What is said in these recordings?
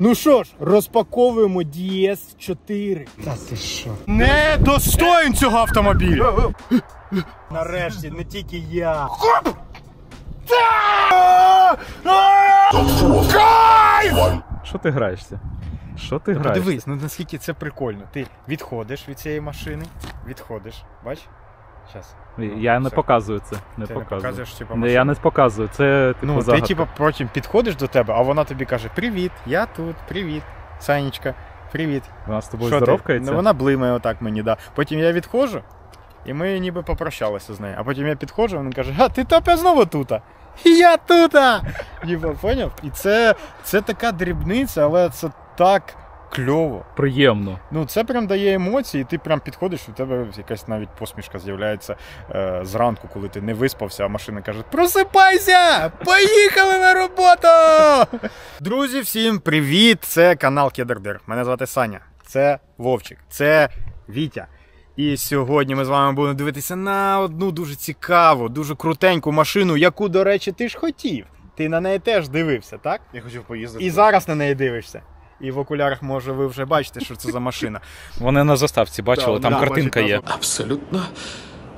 Ну що ж, розпаковуємо DS4. Та ти що? Не достоїн цього автомобіля. Нарешті, не тільки я. Що ти граєшся? Що ти граєш? Дивись, ну наскільки це прикольно. Ти відходиш від цієї машини, відходиш, бач? Щас. Я не Все. показую це. Не Ти не показую. показуєш, типу, Не, машину? я не показую. Це типу Ну, ти типу потім підходиш до тебе, а вона тобі каже: Привіт, я тут, привіт, Санечка, привіт. Вона з тобою Що здоровкається? Ну, вона блимає отак мені, да. Потім я відходжу, і ми ніби попрощалися з нею. А потім я підходжу, вона каже: А ти топя знову тута. І я тута. Ніби поняв? І це, це така дрібниця, але це так кльово. Приємно. Ну, це прям дає емоції, і ти прям підходиш, у тебе якась навіть посмішка з'являється е, зранку, коли ти не виспався, а машина каже: Просипайся! Поїхали на роботу! Друзі, всім привіт! Це канал Кедердер. Мене звати Саня. Це Вовчик, це Вітя. І сьогодні ми з вами будемо дивитися на одну дуже цікаву, дуже крутеньку машину, яку, до речі, ти ж хотів. Ти на неї теж дивився, так? Я хотів поїздити. І зараз на неї дивишся. І в окулярах, може, ви вже бачите, що це за машина. Вони на заставці бачили, там картинка є. Абсолютно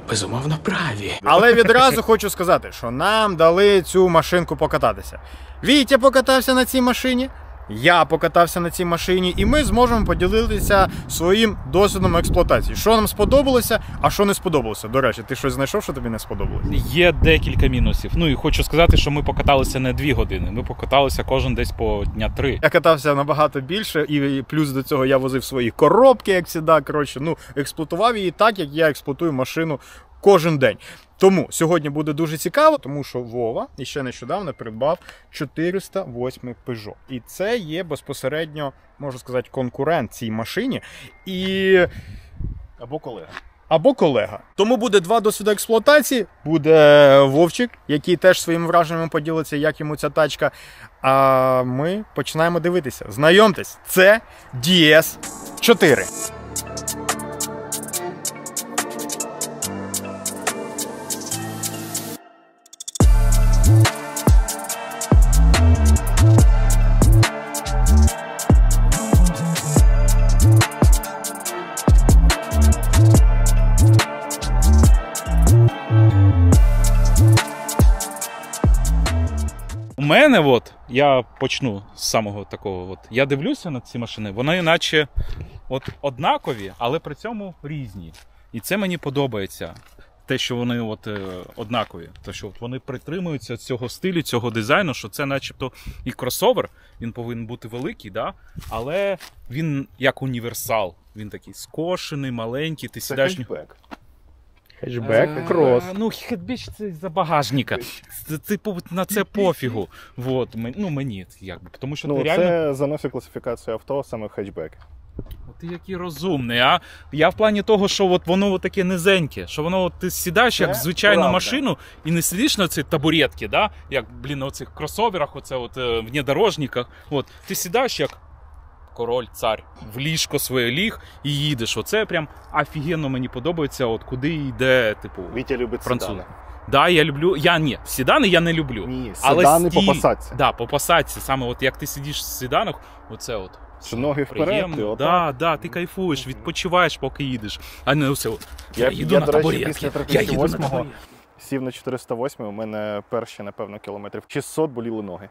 безумовно праві. Але відразу хочу сказати, що нам дали цю машинку покататися. Вітя покатався на цій машині, я покатався на цій машині, і ми зможемо поділитися своїм досвідом експлуатації. Що нам сподобалося, а що не сподобалося. До речі, ти щось знайшов, що тобі не сподобалося? Є декілька мінусів. Ну і хочу сказати, що ми покаталися не дві години. Ми покаталися кожен десь по дня три. Я катався набагато більше, і плюс до цього я возив свої коробки, як завжди. Коротше, ну, експлуатував її так, як я експлуатую машину кожен день. Тому сьогодні буде дуже цікаво, тому що Вова іще нещодавно придбав 408 Peugeot. І це є безпосередньо, можна сказати, конкурент цій машині. І Або колега. або колега. Тому буде два досвіди експлуатації. Буде Вовчик, який теж своїми враженнями поділиться, як йому ця тачка. А ми починаємо дивитися. Знайомтесь, це DS4. Мене, от, я почну з самого такого. От, я дивлюся на ці машини, вони наче от, однакові, але при цьому різні. І це мені подобається. Те, що вони от, е, однакові. Те, що от вони притримуються цього стилю, цього дизайну, що це начебто і кросовер, він повинен бути великий, да? але він як універсал. Він такий скошений, маленький, ти сідаєш. хетчбек. Хетчбек, крос. Е, Ну, хетбіч це за багажника. Це, типу, на це пофігу. Вот, мен- ну, мені, якби. Тому що Ну, ти реально. це заносить класифікацію авто саме в хетчбек. От Ти який розумний, а я в плані того, що от воно от таке низеньке, що воно от ти сідаєш як Це звичайну правда. машину і не сидиш на цій табуретці, да? як, блін, на оцих кросоверах, оце от е, внедорожниках. От, ти сідаєш як король, цар, в ліжко своє ліг і їдеш. Оце прям офігенно мені подобається, от куди йде, типу, Вітя любить француз. Да, я люблю. Я ні, сідани я не люблю. Ні, Але седани стіль- по посадці. Да, по посадці. Саме от як ти сидиш в седанах, оце от. Що ноги вперед, Приємно. ти отак. да, да, ти кайфуєш, відпочиваєш, поки їдеш. А не все. от, Я, Я, їду я, на до речі, після Я їду на 308-го сів на 408, у мене перші, напевно, кілометрів 600 боліли ноги.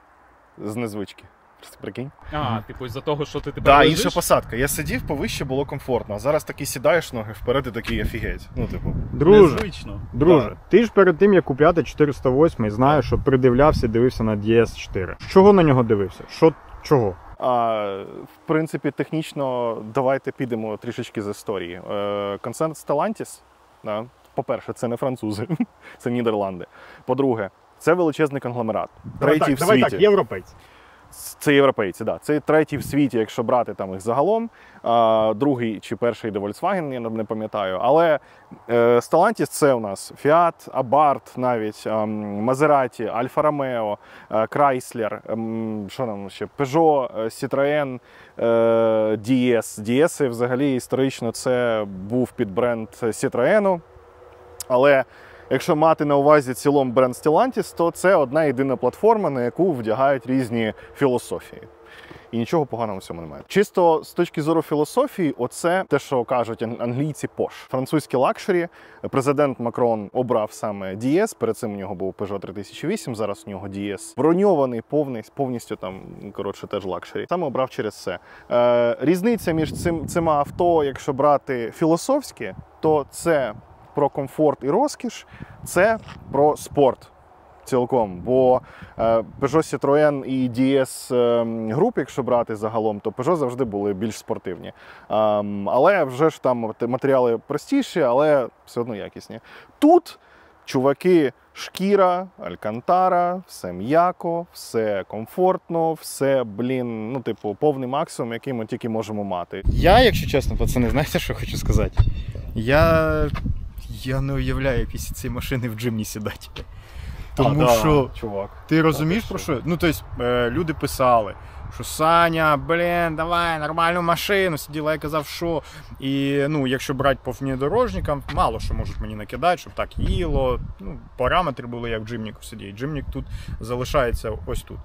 З незвички. Просто прикинь. А, типу, із-за того, що ти тепер Так, лежиш? інша посадка. Я сидів повище, було комфортно. А зараз таки сідаєш ноги вперед і такий офігеть. Ну, типу. Друже, Незвично. друже, Да. ти ж перед тим, як купляти 408, знаєш, що придивлявся, дивився на DS4. Чого на нього дивився? Що, чого? А, в принципі, технічно давайте підемо трішечки з історії. Е, концерн Stellantis, да, по-перше, це не французи, це Нідерланди. По-друге, це величезний конгломерат. Третій давай в так, давай світі. так, європейці. Це європейці, да. Це третій в світі, якщо брати там їх загалом. Другий чи перший де Volkswagen, я не пам'ятаю. Але е, Stellantis це у нас Fiat, Abarth навіть, ем, Maserati, Alfa Romeo, е, Chrysler, ем, що там ще, Peugeot, е, Citroën, е, DS. DS взагалі історично це був підбренд Citroën. Але Якщо мати на увазі цілому бренд Stellantis, то це одна єдина платформа, на яку вдягають різні філософії. І нічого поганого в цьому немає. Чисто з точки зору філософії, оце те, що кажуть англійці posh. Французькі лакшері. Президент Макрон обрав саме DS, Перед цим у нього був Peugeot 3008, зараз у нього DS. Броньований, повний, повністю там коротше теж лакшері. Саме обрав через це. Е, різниця між цим цими авто, якщо брати філософське, то це про комфорт і розкіш, це про спорт. Цілком, бо е, Peugeot Citroën і DS е, Group, якщо брати загалом, то Peugeot завжди були більш спортивні. Ем, але вже ж там матеріали простіші, але все одно якісні. Тут чуваки, шкіра, алькантара, все м'яко, все комфортно, все, блін, ну, типу, повний максимум, який ми тільки можемо мати. Я, якщо чесно, пацани, знаєте, що хочу сказати? Я, я не уявляю, після цієї машини в джимні сідати. Тому А, да, чувак. ти розумієш про що? що? Ну, тобто, е, люди писали, що Саня, блін, давай нормальну машину, сиділа, я казав, що. І ну, якщо брати по внедорожникам, мало що можуть мені накидати, щоб так їло. Ну, параметри були як в джимніку сидіти. Джимнік тут залишається ось тут.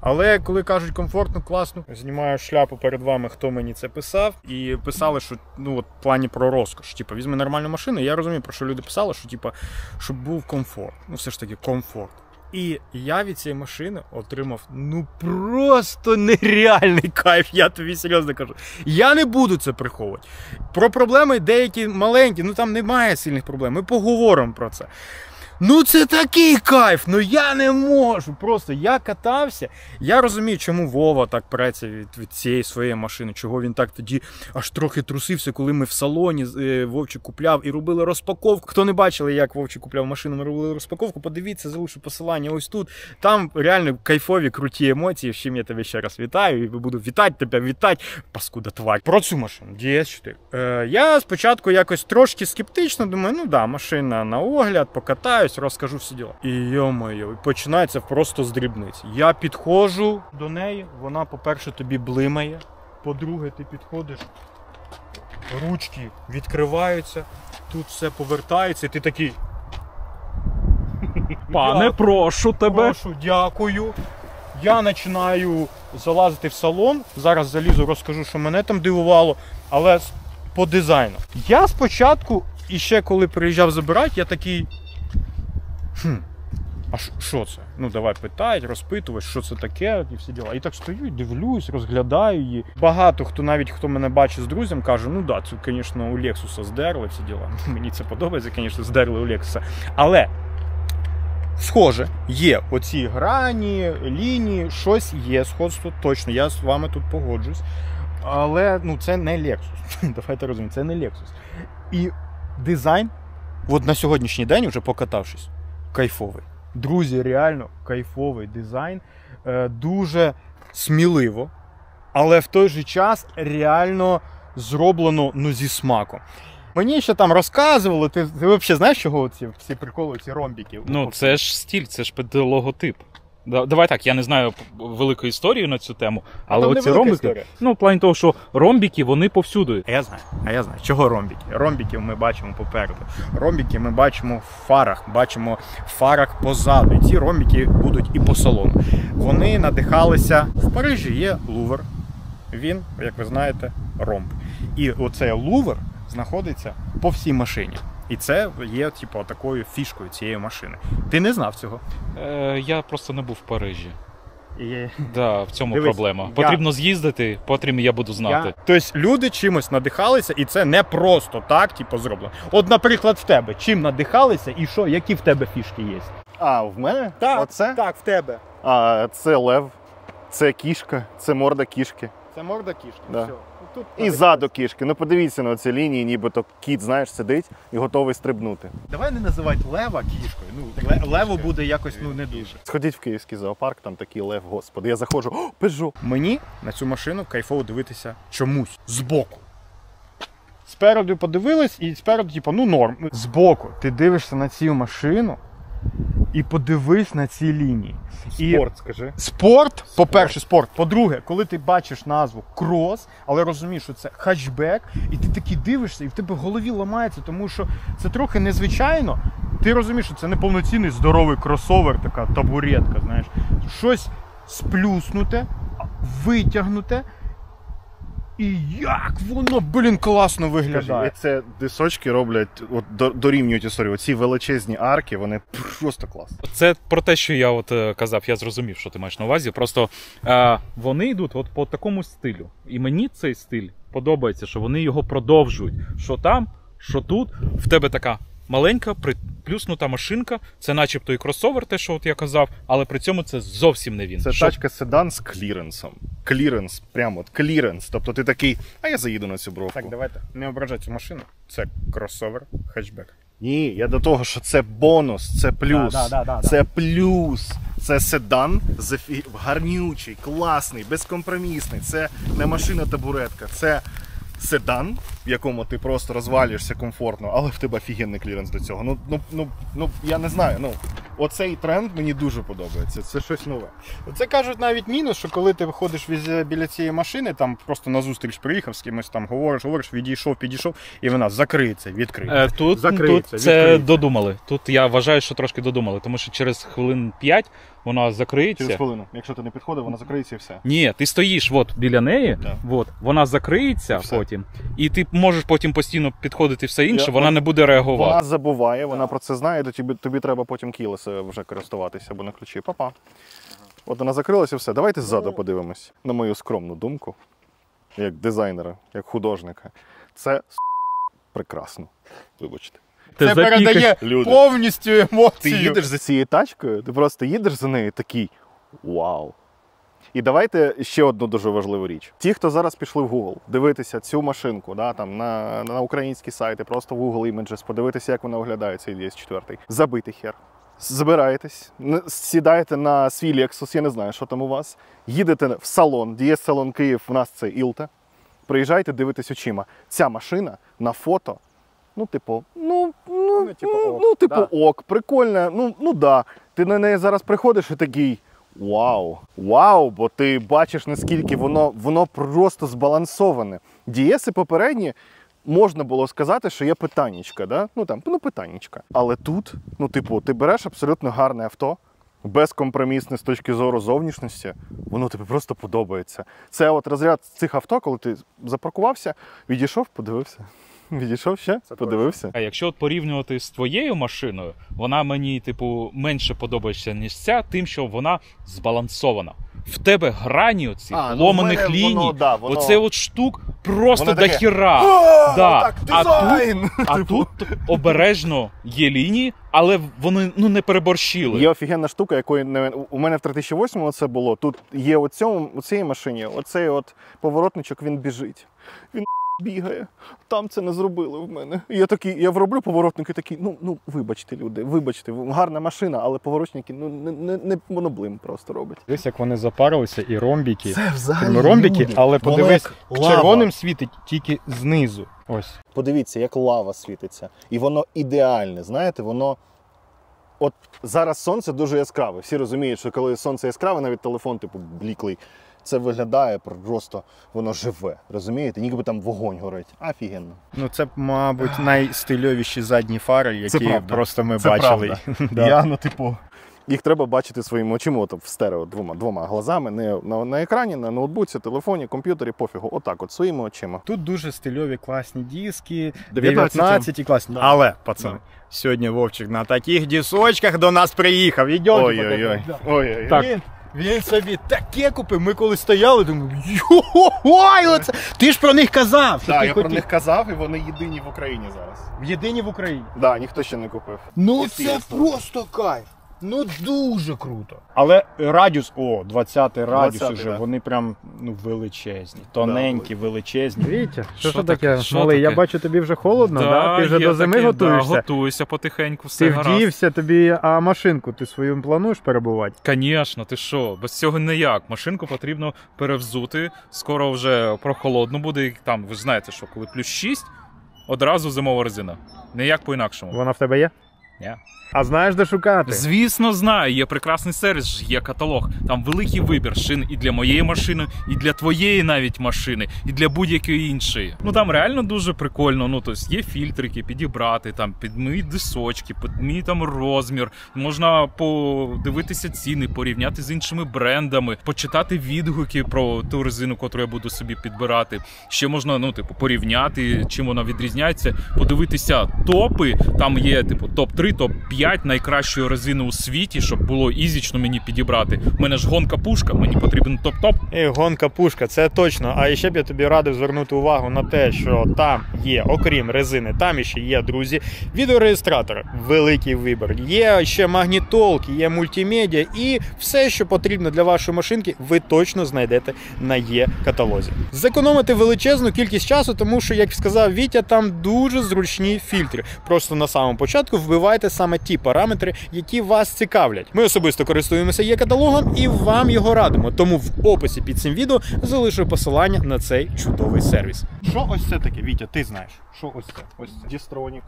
Але коли кажуть комфортно, класно, знімаю шляпу перед вами, хто мені це писав, і писали, що ну от в плані про розкош. Типу, візьми нормальну машину. Я розумію, про що люди писали, що типу, щоб був комфорт. Ну, все ж таки, комфорт. І я від цієї машини отримав ну просто нереальний кайф. Я тобі серйозно кажу. Я не буду це приховувати. Про проблеми деякі маленькі, ну там немає сильних проблем. Ми поговоримо про це. Ну це такий кайф, ну я не можу. Просто я катався. Я розумію, чому Вова так преться від, від цієї своєї машини, чого він так тоді аж трохи трусився, коли ми в салоні е, Вовчик купляв і робили розпаковку. Хто не бачили, як Вовчик купляв машину, ми робили розпаковку. Подивіться, залишу посилання ось тут. Там реально кайфові, круті емоції. З чим я тебе ще раз вітаю. І буду вітати тебе, вітати. Паскуда тварь. Про цю машину DS4. Е, я спочатку якось трошки скептично думаю, ну да, машина на огляд, покатаюсь, розкажу всі діла. І йо-моє, починається просто з дрібниць. Я підходжу до неї, вона, по-перше, тобі блимає. По-друге, ти підходиш, ручки відкриваються, тут все повертається, і ти такий. Пане, прошу тебе. Прошу, дякую. Я починаю залазити в салон. Зараз залізу, розкажу, що мене там дивувало, але по дизайну. Я спочатку, і ще коли приїжджав забирати, я такий. Хм, а що це? Ну, давай питають, розпитувати, що це таке, і всі діла. І так стою, дивлюсь, розглядаю її. Багато хто, навіть хто мене бачить з друзям, каже: ну да, це, звісно, у Лексуса здерли всі діла. Мені це подобається, звісно, здерли у Лексуса. Але схоже, є оці грані, лінії, щось є сходство, точно, я з вами тут погоджуюсь. Але ну, це не Lexus. Давайте розуміємо, це не Lexus. І дизайн, от на сьогоднішній день, вже покатавшись, кайфовий. Друзі, реально кайфовий дизайн. Е, дуже сміливо, але в той же час реально зроблено ну, зі смаком. Мені ще там розказували, ти, ти взагалі знаєш, чого ці, всі приколи, ці ромбіки? Ну, це ж стіль, це ж логотип. Да- Давай так, я не знаю великої історії на цю тему, але оці ромбики. історія. Ну, в плані того, що ромбіки, вони повсюди. А я знаю, а я знаю. Чого ромбіки? Ромбіків ми бачимо попереду. Ромбіки ми бачимо в фарах, бачимо в фарах позаду. І ці ромбіки будуть і по салону. Вони надихалися. В Парижі є лувр. Він, як ви знаєте, ромб. І оцей лувр знаходиться по всій машині. І це є, типу, такою фішкою цієї машини. Ти не знав цього? Е, я просто не був в Парижі. І... Да, в цьому Дивись, проблема. я- Потрібно з'їздити, потім я буду знати. Я... Тобто люди чимось надихалися, і це не просто так, типу, зроблено. От, наприклад, в тебе чим надихалися, і що, які в тебе фішки є? А, в мене? Оце? так, в тебе. А, це лев, це кішка, це морда кішки. Це морда кішки. Да. Все. Тут І ззаду кішки. Ну подивіться на ці лінії, нібито кіт, знаєш, сидить і готовий стрибнути. Давай не називати лева кішкою. Ну, ле- леву буде якось ну, не дуже. Сходіть в київський зоопарк, там такий лев, господи. Я заходжу, о, пежу. Мені на цю машину кайфово дивитися чомусь збоку. Спереду подивились, і спереду, типу, ну норм. Збоку ти дивишся на цю машину і подивись на ці лінії. І Спорт, скажи. Спорт, по-перше, спорт. По-друге, коли ти бачиш назву крос, але розумієш, що це хатчбек, і ти такий дивишся, і в тебе в голові ламається, тому що це трохи незвичайно. Ти розумієш, що це не повноцінний здоровий кросовер, така табуретка, знаєш, щось сплюснуте витягнуте. І як воно, блін, класно виглядає. І це дисочки роблять, от дорівнюють історію. Оці величезні арки, вони просто клас. Це про те, що я от е, казав, я зрозумів, що ти маєш на увазі. Просто е, вони йдуть от по такому стилю. І мені цей стиль подобається, що вони його продовжують. Що там, що тут. В тебе така маленька, приплюснута машинка. Це начебто і кросовер, те, що от я казав, але при цьому це зовсім не він. Це Що- тачка седан з кліренсом. Кліренс, прямо от кліренс. Тобто ти такий, а я заїду на цю бровку. Так, давайте не ображай цю машину. Це кросовер, хетчбек. Ні, я до того, що це бонус, це плюс. Да, да, да, да, це плюс. Це седан зафі... гарнючий, класний, безкомпромісний. Це не машина табуретка, це седан, в якому ти просто розвалюєшся комфортно, але в тебе офігенний кліренс до цього. Ну, ну, ну, ну я не знаю. Ну, оцей тренд мені дуже подобається. Це щось нове. Це кажуть навіть мінус, що коли ти виходиш біля цієї машини, там просто на зустріч приїхав з кимось там говориш, говориш, відійшов, підійшов, і вона закриється, відкриється. Е, Тут, Закриється, тут це відкриється. додумали. Тут я вважаю, що трошки додумали, тому що через хвилин 5 вона закриється. Через хвилину. Якщо ти не підходив, вона закриється і все. Ні, ти стоїш от біля неї, Да. от, вона закриється І потім, і ти можеш потім постійно підходити все інше, Я- вона не буде реагувати. Вона забуває, вона про це знає, то тобі, тобі треба потім кілеса вже користуватися або на ключі. Папа. От вона закрилася, все. Давайте ззаду подивимось. На мою скромну думку, як дизайнера, як художника. Це прекрасно. Вибачте. Це передає Люди. повністю Ти їдеш за цією тачкою, ти просто їдеш за нею такий вау. І давайте ще одну дуже важливу річ. Ті, хто зараз пішли в Google, дивитися цю машинку, да, там, на, на українські сайти, просто в Google Images, подивитися, як вона виглядає, цей DS4. Забитий хер. Збираєтесь, сідаєте на свій Lexus, я не знаю, що там у вас. Їдете в салон, DS салон Київ, в нас це Ілта. Приїжджайте, дивитесь очима. Ця машина на фото. Ну, типу, ну, ну, Ну, типу, ну, ок, ну, типу, да. ок, прикольно. Ну, ну да. Ти на неї зараз приходиш і такий. Вау, вау, бо ти бачиш, наскільки воно, воно просто збалансоване. Дієси попередні можна було сказати, що є питаннячка, да? ну там, ну питаннячка. Але тут, ну, типу, ти береш абсолютно гарне авто, безкомпромісне з точки зору зовнішності, воно тобі просто подобається. Це от розряд цих авто, коли ти запаркувався, відійшов, подивився. Відійшов ще, подивився. А якщо от порівнювати з твоєю машиною, вона мені, типу, менше подобається, ніж ця, тим, що вона збалансована. В тебе грані оці, А, ну, в ломаних мене ліній, воно, да, воно- оце от штук просто Воно до таке, хіра. Да. так, А дизайн! А тут обережно є лінії, але вони ну не переборщили. Є офігенна штука, якої не у мене в 3008 це було. Тут є у цьому у цій машині, оцей от поворотничок він біжить. Він бігає. Там це не зробили в мене. І я такий, я вроблю поворотники такий. Ну ну вибачте, люди, вибачте, гарна машина, але поворотники ну не, не, не моноблим просто робить. Дивись, як вони запарилися, і ромбіки. Це взагалі Ну, ромбіки, люди. але Воно подивись, лава. червоним світить тільки знизу. Ось. Подивіться, як лава світиться. І воно ідеальне. Знаєте, воно. От зараз сонце дуже яскраве. Всі розуміють, що коли сонце яскраве, навіть телефон, типу, бліклий, це виглядає просто, воно живе. Розумієте? Ніби там вогонь горить. Офігенно. Ну, це, мабуть, найстильовіші задні фари, які просто ми Це бачили. Да. Я, ну, типу. Їх треба бачити своїми очима от, в стерео двома, двома глазами, не на, на екрані, на ноутбуці, телефоні, комп'ютері, пофігу. Отак, от своїми очима. Тут дуже стильові класні диски, 19. 19 і класні. Да. Але, пацани, сьогодні Вовчик на таких дісочках до нас приїхав. Ідемо. Ой-ой-ой. Ой-ой-ой. Він, собі таке купив. Ми коли стояли, думали, йой, оце. Ти ж про них казав. Що Так, ти я про хотів. них казав, і вони єдині в Україні зараз. В єдині в Україні. Да, ніхто ще не купив. Ну це просто кайф. Ну дуже круто. Але радіус, о, 20-й радіус 20-й, уже, да. вони прям ну, величезні. Тоненькі, величезні. Вітя, що, Що це таке? таке? Що Малий, я таке? бачу, тобі вже холодно, да? Ти вже є до зими таке, готуєшся. Да, готуюся потихеньку, все Ти гаразд. вдівся, тобі, а машинку ти свою плануєш перебувати? Звісно, ти що, без цього ніяк. Машинку потрібно перевзути. Скоро вже прохолодно буде. І там, ви ж знаєте, що коли плюс 6, одразу зимова резина. Ніяк по-інакшому. Вона в тебе є? Ні. А знаєш, де шукати? Звісно, знаю, є прекрасний сервіс, є каталог. Там великий вибір шин і для моєї машини, і для твоєї навіть машини, і для будь-якої іншої. Ну там реально дуже прикольно. Ну тобто є фільтрики підібрати, там під мої дисочки, під мій там розмір. Можна подивитися ціни, порівняти з іншими брендами, почитати відгуки про ту резину, яку я буду собі підбирати. Ще можна, ну типу, порівняти, чим вона відрізняється, подивитися топи. Там є типу топ 3 топ 5 найкращої резини у світі, щоб було ізічно мені підібрати. У мене ж гонка пушка, мені потрібен топ-топ. І гонка пушка, це точно. А ще б я тобі радив звернути увагу на те, що там є, окрім резини, там ще є, друзі, відеореєстратори, великий вибір. Є ще магнітолки, є мультимедіа і все, що потрібно для вашої машинки, ви точно знайдете на є каталозі. Зекономити величезну кількість часу, тому що, як сказав Вітя, там дуже зручні фільтри. Просто на самому початку вбивайте саме ті параметри, які вас цікавлять. Ми особисто користуємося є каталогом і вам його радимо. Тому в описі під цим відео залишу посилання на цей чудовий сервіс. Що ось це таке, Вітя? Ти знаєш? Що ось це? Ось це. Дістронік.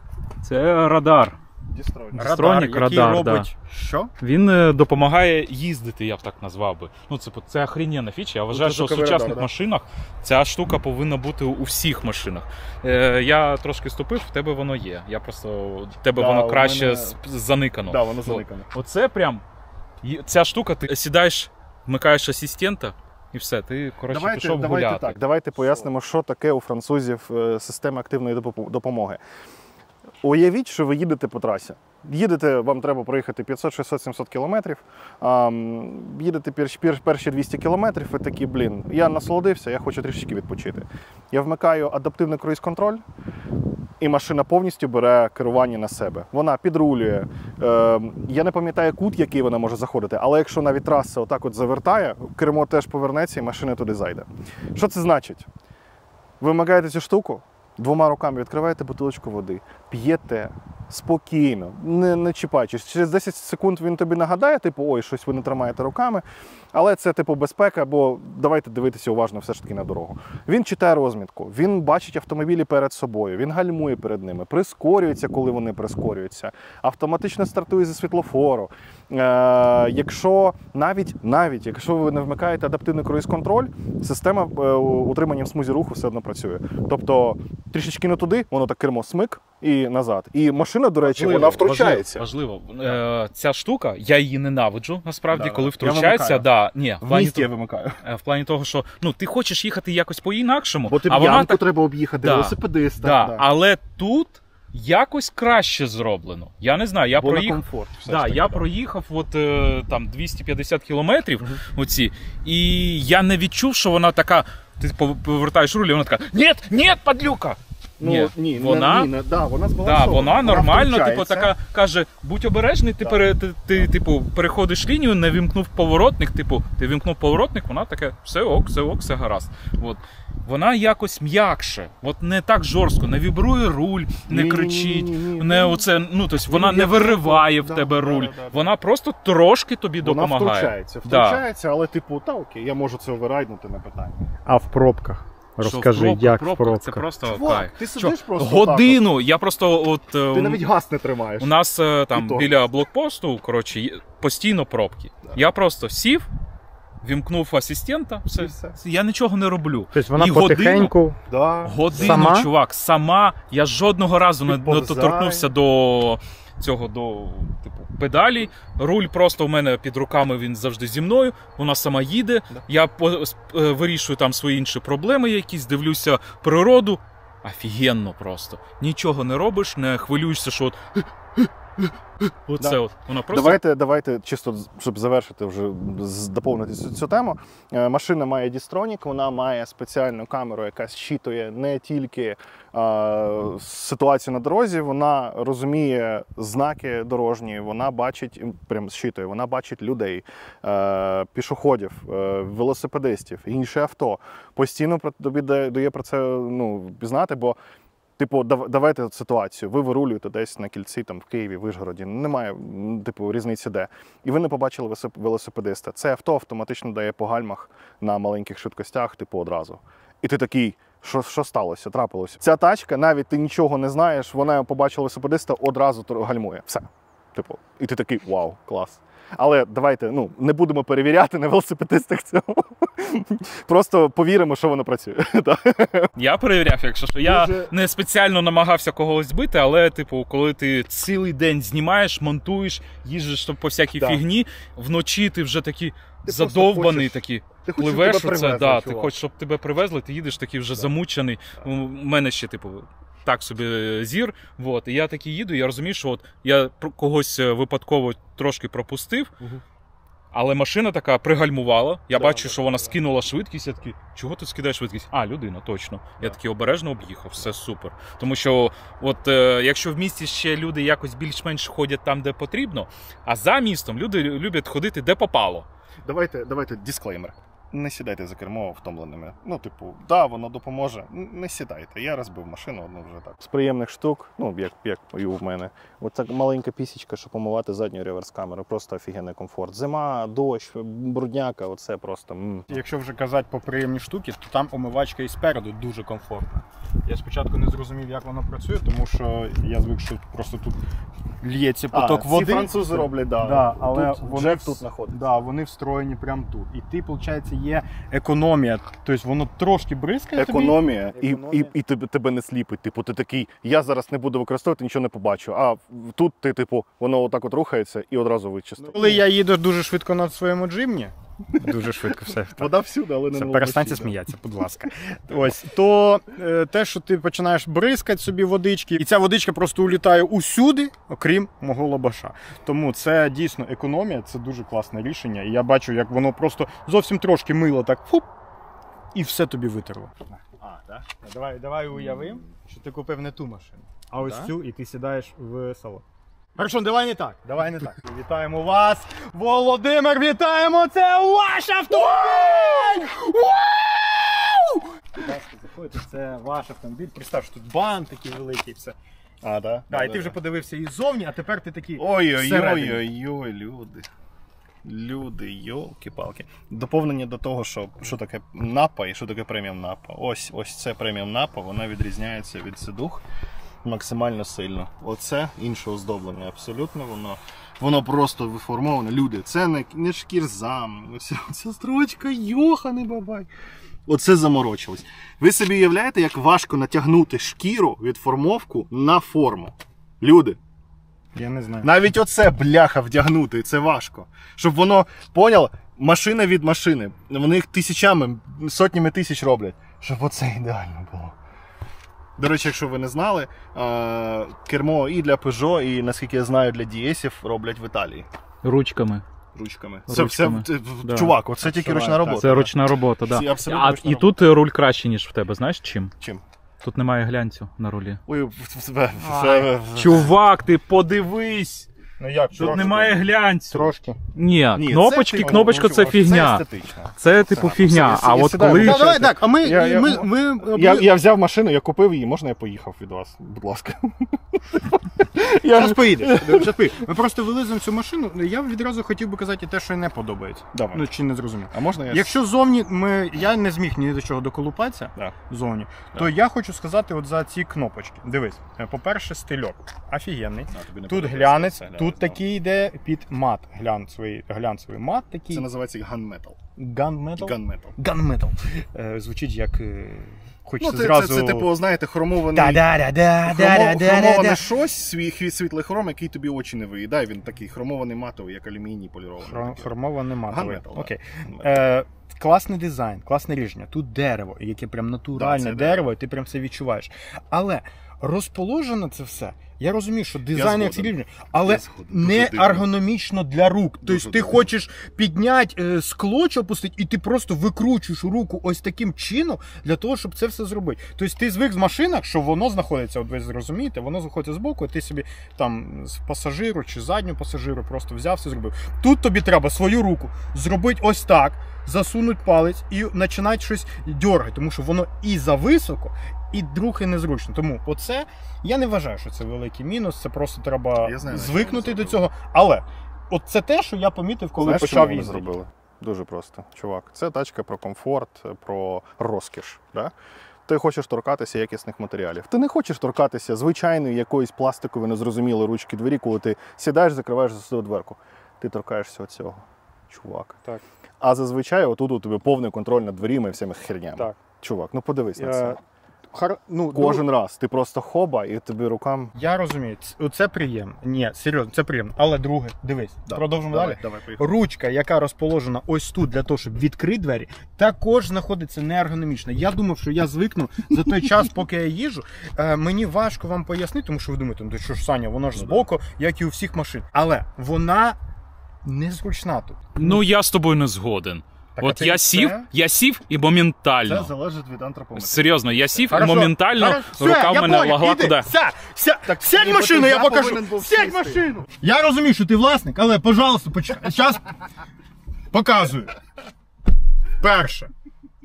Це радар. Дістронік. Стронік який радар, робить що? Він е, допомагає їздити, я б так назвав би. Ну, це, це охрененна фіча. Я вважаю, що в звуковий сучасних радар, да. машинах ця штука повинна бути у всіх машинах. Е, я трошки ступив, в тебе воно є. Я просто в тебе Да, воно у краще мене- з- заникано. Да, воно заникане. Оце прям. Ця штука, ти сідаєш, вмикаєш асистента, і все, ти коротше Давайте, пішов давайте гуляти. так. Давайте пояснимо, що таке у французів е, система активної допо- допомоги. Уявіть, що ви їдете по трасі. Їдете, вам треба проїхати 500, 600, 700 кілометрів. А, їдете перші, перші, перші 200 кілометрів, ви такі, блін, я насолодився, я хочу трішечки відпочити. Я вмикаю адаптивний круїз-контроль, і машина повністю бере керування на себе. Вона підрулює. Е, я не пам'ятаю кут, який вона може заходити, але якщо навіть траса отак от завертає, кермо теж повернеться і машина туди зайде. Що це значить? Ви вмикаєте цю штуку, двома руками відкриваєте бутилочку води, п'єте спокійно, не, не чіпаючись. Через 10 секунд він тобі нагадає, типу, ой, щось ви не тримаєте руками. Але це типу безпека, бо давайте дивитися уважно все ж таки на дорогу. Він читає розмітку, він бачить автомобілі перед собою, він гальмує перед ними, прискорюється, коли вони прискорюються, автоматично стартує зі світлофору. Е, якщо навіть навіть якщо ви не вмикаєте адаптивний круїз-контроль, система е, утримання в смузі руху все одно працює. Тобто трішечки не туди, воно так кермо смик і назад. І машина, до речі, вона втручається. Важливо, важливо. Е, ця штука, я її ненавиджу, насправді, Да, коли втручається. вимикаю. Да, ні, в В плані, місті я вимикаю. е, в плані того, що ну, ти хочеш їхати якось по-інакшому, Бо тобі а вона так треба об'їхати, Да. велосипедиста. Да, да. Але тут якось краще зроблено. Я не знаю, я Бо на проїхав. комфорт. все Да, я проїхав от, е, там 250 кілометрів оці, і я не відчув, що вона така. Ти пов- повертаєш руль, і вона така: Ні, ні, падлюка! Ну, Ні, ні, вона- ні, не- да, вона Да, вона нормально, типу, така каже: будь обережний, ти, Да. пере, ти, ти, типу, переходиш лінію, не вімкнув поворотник, типу, ти вімкнув поворотник, вона така, все ок, все ок, все гаразд. От. Вона якось м'якше, от не так жорстко, не вібрує руль, не Ні-ні-ні-ні-ні. кричить, не оце, ну тобто вона Ні, не вириває в да, тебе да, руль. да, да, да. Вона просто трошки тобі Вона допомагає. втручається, Да. втручається, але типу, та окей, я можу це оверайднути на питання. А в пробках? Що Розкажи, в пробках, як пробках, в пробках? Це просто Чувак, кайф. ти Що, сидиш просто годину. Я просто от е, Ти навіть газ не тримаєш. У нас е, там то. біля блокпосту, коротше, є- постійно пробки. Я просто сів, вімкнув асистента, все. І все. Я нічого не роблю. Тобто вона І годину- потихеньку. Да. Годину, Сама? чувак, сама. Я жодного разу не Підповзай. доторкнувся до цього до типу педалі. Руль просто у мене під руками він завжди зі мною. Вона сама їде. Да. Я по, е, вирішую там свої інші проблеми, якісь дивлюся природу. Офігенно просто. Нічого не робиш, не хвилюєшся, що от. Оце Да. от. Вона просто. Давайте, давайте, чисто щоб завершити вже доповнити цю, цю тему. Е, Машина має дістронік, вона має спеціальну камеру, яка щитує не тільки е, ситуацію на дорозі, вона розуміє знаки дорожні, вона бачить прям щитує, вона бачить людей, е, пішоходів, е, велосипедистів, інші авто. Постійно про- тобі дає про це ну, пізнати, бо Типу, дав- давайте ситуацію. Ви вирулюєте десь на кільці, там в Києві, Вишгороді. Немає типу різниці де. І ви не побачили велосипедиста. Це авто автоматично дає по гальмах на маленьких швидкостях, типу, одразу. І ти такий. Що, що сталося? Трапилося. Ця тачка, навіть ти нічого не знаєш, вона побачила велосипедиста, одразу гальмує. Все. Типу, і ти такий вау, клас. Але давайте ну, не будемо перевіряти на велосипедистах цього. Просто повіримо, що воно працює. Я перевіряв, якщо що. Я Дуже- не спеціально намагався когось збити, але, типу, коли ти цілий день знімаєш, монтуєш, їздиш по всякій Да. фігні, вночі ти вже такий задовбаний, хочеш- такий. Ти хочеш, щоб Пливеш тебе оце, привезли, да, ти хочеш, щоб тебе привезли, ти їдеш такий вже замучений. У мене ще, типу, так собі зір. Вот, і я такий їду, я розумію, що от я когось е, випадково трошки пропустив. Але машина така пригальмувала. Я Да, бачу, да, що вона да. скинула швидкість. Я такий, чого ти скидаєш швидкість? А, людина, точно. Я такий обережно об'їхав, все супер. Тому що, от е, якщо в місті ще люди якось більш-менш ходять там, де потрібно, а за містом люди люблять ходити де попало. Давайте, давайте дисклеймер. Не сідайте за кермо втомленими. Ну, типу, да, воно допоможе. Не сідайте. Я розбив машину одну вже так. З приємних штук, ну, як, як і у мене. Оця маленька пісічка, щоб помивати задню реверс-камеру. Просто офігенний комфорт. Зима, дощ, брудняка, оце просто. м. Якщо вже казати по приємні штуки, то там омивачка і спереду дуже комфортна. Я спочатку не зрозумів, як воно працює, тому що я звик, що просто тут лється поток а, води. Ці французи роблять, да. Да, але тут, вони джек тут знаходиться. Да, вони встроєні прямо тут. І ти, виходить, є економія. Тобто воно трошки бризкає. тобі. Економія, і, Економія. і, і тебе, тебе не сліпить. Типу, ти такий, я зараз не буду використовувати, нічого не побачу. А в- тут ти, типу, воно отак от рухається і одразу вичистить. Коли я їду дуже швидко на своєму джимні, дуже швидко все. Вода всюди, але не Все, перестаньте сміятися, будь ласка. Ось то е, те, що ти починаєш бризкати собі водички, і ця водичка просто улітає усюди, окрім мого лобаша. Тому це дійсно економія, це дуже класне рішення. І я бачу, як воно просто зовсім трошки мило так фуп, і все тобі витерло. А, так? Давай, давай уявимо, що ти купив не ту машину, а ось Да? цю, і ти сідаєш в салон. Хорошо, давай не так. Давай не так. Вітаємо вас, Володимир, вітаємо! Це ваш автомобіль! Вау! Будь ласка, заходьте, це ваш автомобіль. Представ, що тут бан такий великий, все. А, да? Да, і ти вже подивився і ззовні, а тепер ти такий. Ой-ой-ой, ой люди. Люди, йолки-палки. Доповнення до того, що, що таке напа і що таке преміум напа. Ось, ось це преміум напа, вона відрізняється від сидух максимально сильно. Оце інше оздоблення, абсолютно воно. Воно просто виформоване. Люди, це не, не шкірзам. Оця, оця строчка, йоханий бабай. Оце заморочилось. Ви собі уявляєте, як важко натягнути шкіру від формовку на форму. Люди, Я не знаю. навіть оце бляха вдягнути, це важко. Щоб воно поняв, машина від машини. Вони їх тисячами, сотнями тисяч роблять. Щоб оце ідеально було. До речі, якщо ви не знали, е, кермо і для Peugeot, і наскільки я знаю, для DS роблять в Італії Ручками. ручками. Це, Ручками. це, Да. чувак, оце тільки ручна робота. Це ручна робота, да. А, ручна і тут е, руль краще, ніж в тебе. Знаєш чим? Чим? Тут немає глянцю на рулі. Ой, в- в- в- Ай. в- в- Чувак, ти подивись! Ну як, Тут немає глянцю. Трошки. Ні, Ні, кнопочки, це, типу, кнопочка це Це фігня. естетично. Це типу Це- фігня. це- А от сідаю, коли. ну, Да, давай так, а ми, Я- я- ми, ми, Я, я взяв машину, я купив її, можна я поїхав від вас, будь ласка. Я Зараз поїдеш. Поїдеш. Ми просто вилизуємо цю машину. Я відразу хотів би казати те, що не подобається. Давай. Ну чи не зрозумів. А можна я Якщо зовні ми, я не зміг ні до чого доколупатися Да. зовні, Да. то я хочу сказати от за ці кнопочки. Дивись, е, по-перше, стильок офігенний. А, Тут глянець, глянець, тут такий йде під мат. Глянцевий, глянцевий мат такий. Це називається. Gunmetal? Gunmetal. Gunmetal. Е, звучить як. Е, Ну, це, зразу. це, це, типу, знаєте, хромований, хромоване щось, свій, світлий хром, який тобі очі не виїдає. Він такий хромований матовий, як алюміній полірований. Хром, хромований Хромоване матове. Окей. Е, класний дизайн, класне рішення. Тут дерево, яке прям натуральне да, дерево, дерево. і ти прям це відчуваєш. Але розположено це все. Я розумію, що дизайн як згоден. але згоден. Не ергономічно для рук. Тобто ти хочеш підняти е, скло чи опустити, і ти просто викручуєш руку ось таким чином для того, щоб це все зробити. Тобто ти звик з машинах, що воно знаходиться, от ви зрозумієте, воно знаходиться збоку, і ти собі там з пасажиру чи задню пасажиру просто взяв все зробив. Тут тобі треба свою руку зробити ось так, засунути палець і починати щось дергати, тому що воно і зависоко, і трохи незручно. Тому оце я не вважаю, що це великий мінус. Це просто треба Я знаю, звикнути до цього. Але от це те, що я помітив, коли Знаєш, почав їздити. зробили? Дуже просто, чувак. Це тачка про комфорт, про розкіш. Да? Ти хочеш торкатися якісних матеріалів. Ти не хочеш торкатися звичайної якоїсь пластикової незрозумілої ручки двері, коли ти сідаєш, закриваєш за собою дверку. Ти торкаєшся оцього, чувак. Так. А зазвичай отут у тебе повний контроль над дверима і всіми хернями. Так. Чувак, ну подивись на Е, це. Хар... Ну, Кожен раз. Ти просто хоба, і тобі рукам. Я розумію, це приємно. Ні, серйозно, це приємно. Але друге, дивись, продовжимо давай, далі. Давай. Ручка, яка розположена ось тут для того, щоб відкрити двері, також знаходиться неергономічно. Я думав, що я звикну за той час, поки я їжу. Е, мені важко вам пояснити, тому що ви думаєте, ну що ж Саня, воно ж збоку, як і у всіх машин. Але вона незручна тут. Ну я з тобою не згоден. Так, а От це- я сів, це- я сів і моментально. Це залежить від антропометрії. Серйозно, я сів Хорошо, і моментально хорошо, все, рука в я мене понял, лагла іди, куди. Ся, ся, Так, сядь в машину, я я покажу. Сядь в машину. Я розумію, що ти власник, але, пожалуйста, почекай. Зараз показую. Перше.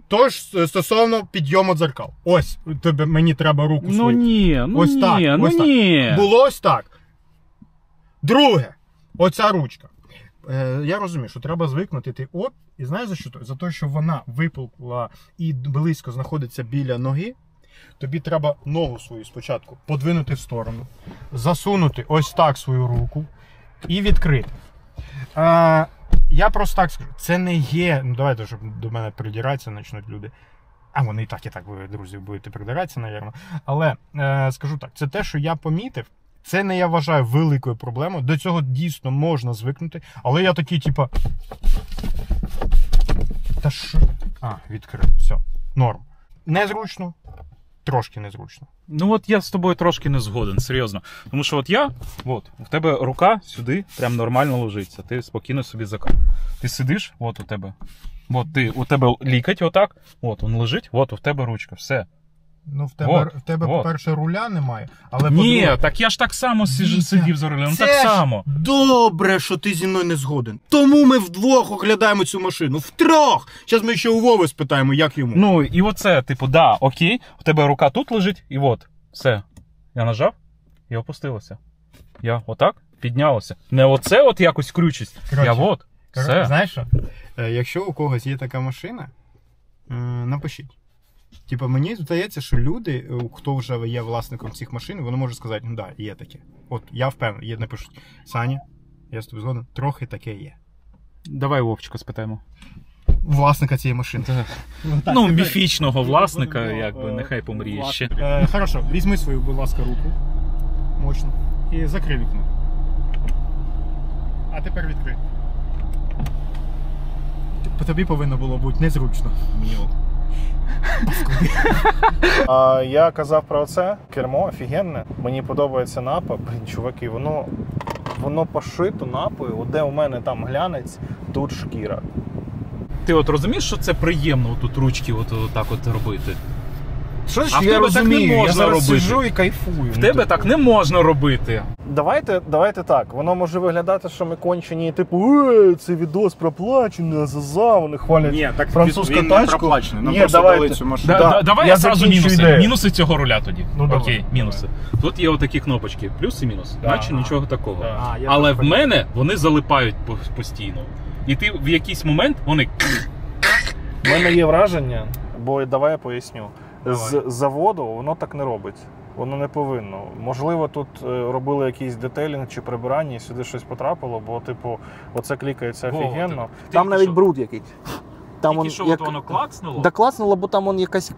Тож стосовно підйому дзеркал. Ось тобі мені треба руку Ну свою. ні, ну Ось ні, так, ну ось так. Було ось так. Друге, оця ручка. Е, я розумію, що треба звикнути. Ти оп, і знаєш за що? За те, що вона випукла і близько знаходиться біля ноги. Тобі треба ногу свою спочатку подвинути в сторону, засунути ось так свою руку і відкрити. Е, я просто так скажу, це не є. Ну давайте, щоб до мене придиратися почнуть люди. А вони і так і так, ви, друзі, будете придиратися, напевно. Але е, скажу так, це те, що я помітив. Це не я вважаю великою проблемою. До цього дійсно можна звикнути. Але я такий, типа. Та що? А, відкрив. Все. Норм. Незручно. Трошки незручно. Ну от я з тобою трошки не згоден, серйозно. Тому що от я, от, у тебе рука сюди прям нормально ложиться. Ти спокійно собі закар. Ти сидиш, от у тебе. От ти, у тебе лікать отак, от він лежить, от у тебе ручка, все. Ну, в тебе, Вот, в тебе по-перше, руля немає. Але Ні, по-друге, так я ж так само сижу, Вітя, сидів за рулем, ну так ж само. Добре, що ти зі мною не згоден. Тому ми вдвох оглядаємо цю машину. Втрьох! Зараз ми ще у Вови спитаємо, як йому. Ну і оце, типу, да, окей, у тебе рука тут лежить, і от, все. Я нажав і опустилося. Я отак піднялося. Не оце от якось крючись. Коротше, я от. Кор- Все. Знаєш що? Е, Якщо у когось є така машина, е, напишіть. Типа, мені здається, що люди, е, хто вже є власником цих машин, вони можуть сказати, ну да, є таке. От я впевнений, є напишуть, Саня, я з тобою згоден, трохи таке є. Давай Вовчика спитаємо. Власника цієї машини. ну, міфічного власника, якби, е, нехай помріє ще. Е, хорошо, візьми свою, будь ласка, руку. Мощно. І закрий вікно. А тепер відкрий. По тобі повинно було бути незручно. Мені. А я казав про це. Кермо офігенне. Мені подобається напа. Блін, чуваки, воно. Воно пошито напою, де у мене там глянець, тут шкіра. Ти от розумієш, що це приємно тут ручки от так от робити? Що А в тебе так не можна я зараз робити. сиджу і кайфую. В тебе так не можна робити. Давайте, давайте так. Воно може виглядати, що ми кончені, типу, е, це відос проплачений, азаза, вони хвалять. Ні, так Французька він тачку. не проплачений. Нам Ні, просто давайте. дали цю машину. Да, Да, да, давай я я зразу закінчу мінуси. ідею. Мінуси цього руля тоді. Ну, давай, Окей, давай. мінуси. Тут є отакі кнопочки, плюс і мінус. Да. Наче нічого такого. Да. А, я Але в мене вони залипають по- постійно. І ти в якийсь момент вони. У мене є враження, бо давай я поясню. Давай. З заводу воно так не робить. Воно не повинно. Можливо, тут е, робили якийсь детейлінг чи прибирання, і сюди щось потрапило, бо, типу, оце клікається Во, офігенно. ти- Там навіть що- бруд якийсь. Там Тільки он, що як... воно клацнуло. Да клацнуло, бо там он якась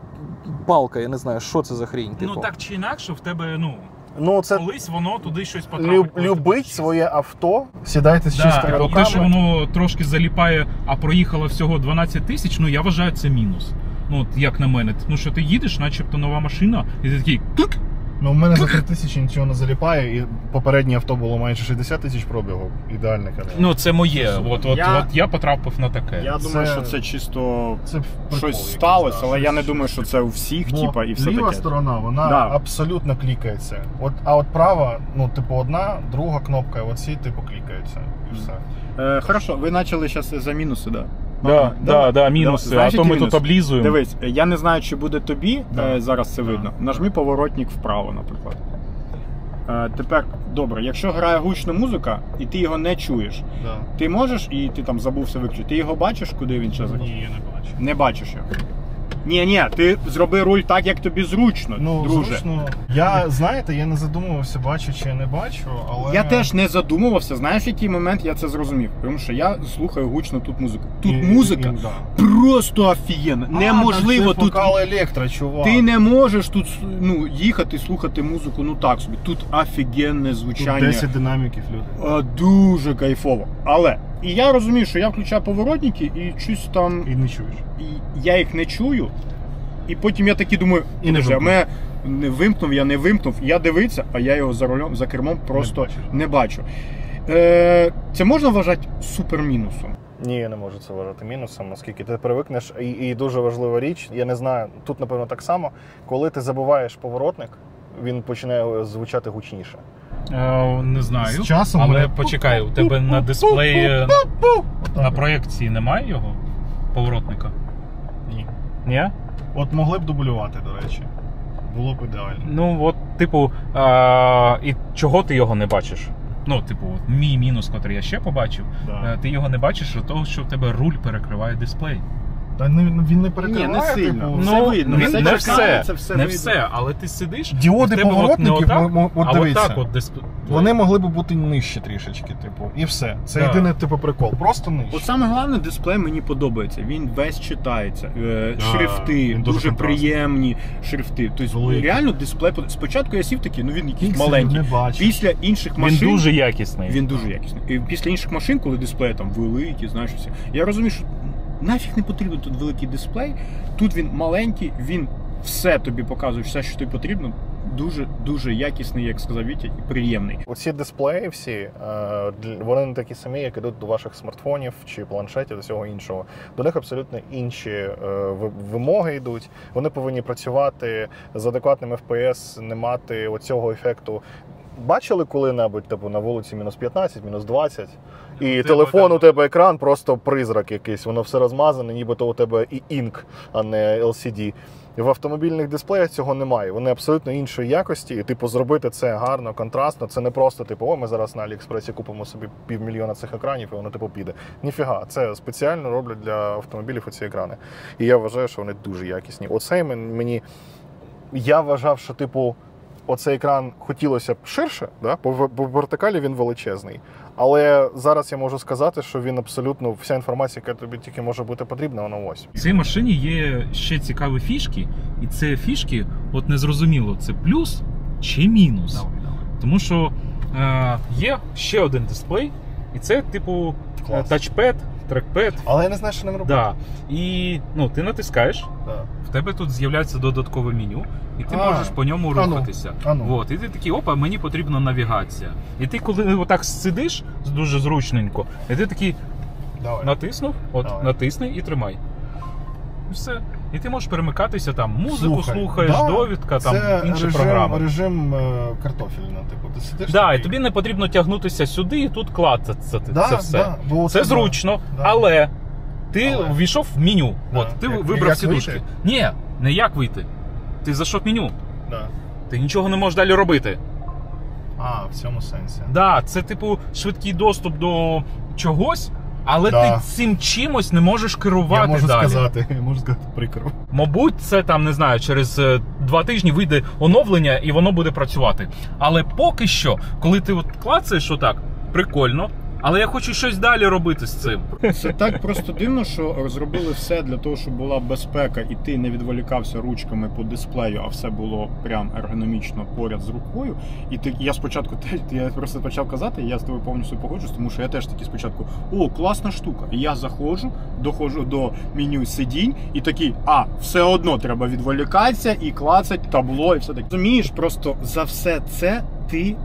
палка, я не знаю, що це за хрінь. Типу. Ну так чи інакше, в тебе, ну, Ну, це колись воно туди щось потрапить. люб, коли любить будеш своє авто, сідайте з Да, чистими і те, що руками. воно трошки заліпає, а проїхало всього 12 тисяч, ну я вважаю це мінус. Ну, от як на мене, ну що ти їдеш, начебто нова машина, і ти такий клик, Ну, у мене за 3 тисячі нічого не заліпає, і попереднє авто було майже 60 тисяч пробігу. Ідеальне канал. Ну, це моє. От, от, Я- от я потрапив на таке. Я думаю, Це- що це чисто Це щось сталося, але я не думаю, що це у всіх, Бо типа, і все ліва таке. сторона, вона Да. абсолютно клікається. От, а от права, ну, типу, одна, друга кнопка, і оці, типу, клікаються. І все. Е, хорошо, ви почали зараз за мінуси, да? Да, да, да, мінуси. А то ми Значить, тут облізуємо. Дивись, я не знаю, чи буде тобі Да. е, зараз це Да. видно. Нажми поворотник вправо, наприклад. Е, тепер, добре, якщо грає гучна музика, і ти його не чуєш, Да. ти можеш, і ти там забувся виключити, ти його бачиш, куди він зараз? Ні, я не бачу. Не бачиш його. Ні, ні, ти зроби руль так, як тобі зручно, Ну, друже. зручно. Я, знаєте, я не задумувався, бачу чи не бачу, але. Я теж не задумувався, знаєш, в який момент я це зрозумів. Тому що я слухаю гучно тут музику. Тут І- музика і- да. просто офігенна. Неможливо там тут. вокал електро, чувак. Ти не можеш тут ну, їхати, слухати музику, ну так собі. Тут офігенне Тут звучання. 10 динаміків, люди. А, Дуже кайфово. Але і я розумію, що я включаю поворотники і щось там. І не чуєш. І я їх не чую. І потім я таки думаю, І не «Подожди, а мене не вимкнув, я не вимкнув. Я дивився, а я його за рулем, за кермом просто бачиш. не, бачу. Е, це можна вважати супермінусом. Ні, я не можу це вважати мінусом, оскільки ти привикнеш. І, і дуже важлива річ, я не знаю, тут напевно так само, коли ти забуваєш поворотник, він починає звучати гучніше. Е, не знаю. З часом але мене- почекай, у тебе на дисплеї е, на проєкції немає його поворотника? Ні. Ні? От могли б дублювати, до речі. Було б ідеально. Ну, от, типу, а, і чого ти його не бачиш? Ну, типу, от мій мінус, який я ще побачив, Да. е, ти його не бачиш від того, що в тебе руль перекриває дисплей. Та не, він не перекриває, Ні, не сильно. типу, Все видно, він все не все, це все не видно. все, але ти сидиш. Діоди в тебе от поворотників, отак, мо- от а дивіться. отак от. Вони могли б бути нижче трішечки, типу, і все. Це Да. єдиний типу прикол. Просто нижче. От саме головне, дисплей мені подобається. Він весь читається. Е, Да, шрифти, він дуже дуже, контрастний. приємні шрифти. Тобто Великий. реально дисплей. под- Спочатку я сів такий, ну він якийсь Пікселів маленький. не бачиш. Після інших Він машин. дуже якісний. Він дуже якісний. І після інших машин, коли дисплеї там великі, знаєш все. Я розумію, що нафіг не потрібен тут великий дисплей. Тут він маленький, він все тобі показує, все, що тобі потрібно. Дуже дуже якісний, як сказав Вітя, і приємний. Оці дисплеї всі, е, вони не такі самі, як ідуть до ваших смартфонів чи планшетів, до всього іншого. До них абсолютно інші е, вимоги йдуть. Вони повинні працювати з адекватним FPS, не мати оцього ефекту. Бачили коли-небудь, типу, на вулиці мінус 15, мінус 20, і тебе, телефон у тебе екран просто призрак якийсь, воно все розмазане, нібито у тебе і інк, а не LCD. В автомобільних дисплеях цього немає. Вони абсолютно іншої якості. І, типу, зробити це гарно, контрастно. Це не просто, типу, о, ми зараз на Аліекспресі купимо собі півмільйона цих екранів, і воно типу піде. Ніфіга, це спеціально роблять для автомобілів оці екрани. І я вважаю, що вони дуже якісні. Оцей мені. Я вважав, що, типу, оцей екран хотілося б ширше, да? по, в- вертикалі він величезний. Але зараз я можу сказати, що він абсолютно вся інформація, яка тобі тільки може бути потрібна, вона ось. В цій машині є ще цікаві фішки, і це фішки, от незрозуміло, це плюс чи мінус. Тому що е, є ще один дисплей, і це, типу, е, Клас. тачпед, трекпед. Але я не знаю, що ним робити. Да. І ну, ти натискаєш, Да. в тебе тут з'являється додаткове меню, і ти А, можеш по ньому а ну, рухатися. а ну. От, і ти такий, опа, мені потрібна навігація. І ти, коли отак сидиш дуже зручненько, і ти такий Давай. натиснув, от Давай. натисни і тримай. І все. І ти можеш перемикатися там, музику Слухай, слухаєш, да, довідка, там це інші режим, програми. режим е, картофельна, типу, ти сидиш. Да, і тобі не потрібно тягнутися сюди і тут клацати да, це все. Да, бо Це зручно, Да. але ти Але. ввійшов в меню. Да. От, ти Як- вибрав як сідушки. вийти? Ні, не як вийти. Ти зайшов в меню. Да. Ти нічого не можеш далі робити. А, в цьому сенсі. Да, це типу швидкий доступ до чогось, але Да. ти цим чимось не можеш керувати Я можу далі. сказати, я можу сказати прикро. Мабуть, це там не знаю, через е, два тижні вийде оновлення і воно буде працювати. Але поки що, коли ти от клацаєш отак, прикольно. Але я хочу щось далі робити з цим. Це так просто дивно, що розробили все для того, щоб була безпека, і ти не відволікався ручками по дисплею, а все було прям ергономічно поряд з рукою. І ти я спочатку я просто почав казати, я з тобою повністю погоджуюсь, тому що я теж такий спочатку о, класна штука. І я заходжу, доходжу до меню сидінь, і такий, а все одно треба відволікатися і клацать табло, і все таке. Розумієш, просто за все це ти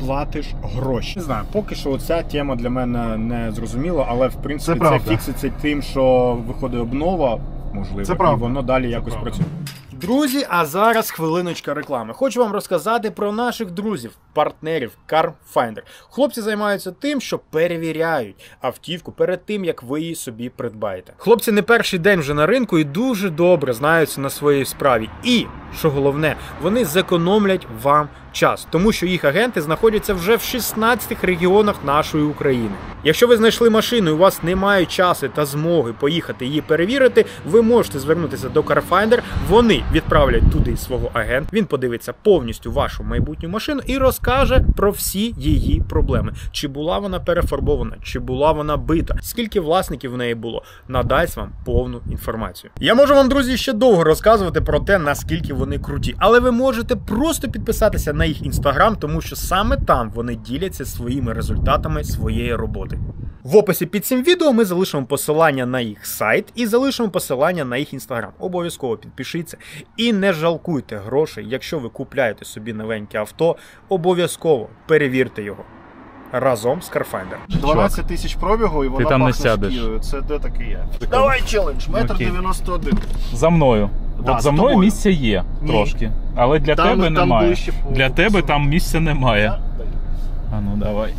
платиш гроші. Не знаю, поки що ця тема для мене не зрозуміла, але в принципі Це це, фікситься тим, що виходить обнова, можливо, Це і воно далі якось правда. працює. Друзі, а зараз хвилиночка реклами. Хочу вам розказати про наших друзів, партнерів CarFinder. Хлопці займаються тим, що перевіряють автівку перед тим, як ви її собі придбаєте. Хлопці не перший день вже на ринку і дуже добре знаються на своїй справі. І що головне, вони зекономлять вам час, тому що їх агенти знаходяться вже в 16 регіонах нашої України. Якщо ви знайшли машину і у вас немає часу та змоги поїхати її перевірити, ви можете звернутися до CarFinder, Вони відправлять туди свого агента. Він подивиться повністю вашу майбутню машину і розкаже про всі її проблеми. Чи була вона перефарбована, чи була вона бита, скільки власників в неї було, надасть вам повну інформацію. Я можу вам, друзі, ще довго розказувати про те, наскільки вони круті, але ви можете просто підписатися на їх інстаграм, тому що саме там вони діляться своїми результатами своєї роботи. В описі під цим відео ми залишимо посилання на їх сайт і залишимо посилання на їх інстаграм. Обов'язково підпишіться і не жалкуйте грошей, якщо ви купляєте собі новеньке авто, обов'язково перевірте його разом з Carfinder. 12 тисяч пробігу і вона там не пахне сядеш. шкірою. Це де такий є. Давай челендж, метр Окей. 91. За мною. Да, От за мною тобою. місця є Ні. трошки. Але для Там- тебе там немає. ближче по- Для тебе там місця немає. Я- А ну давай.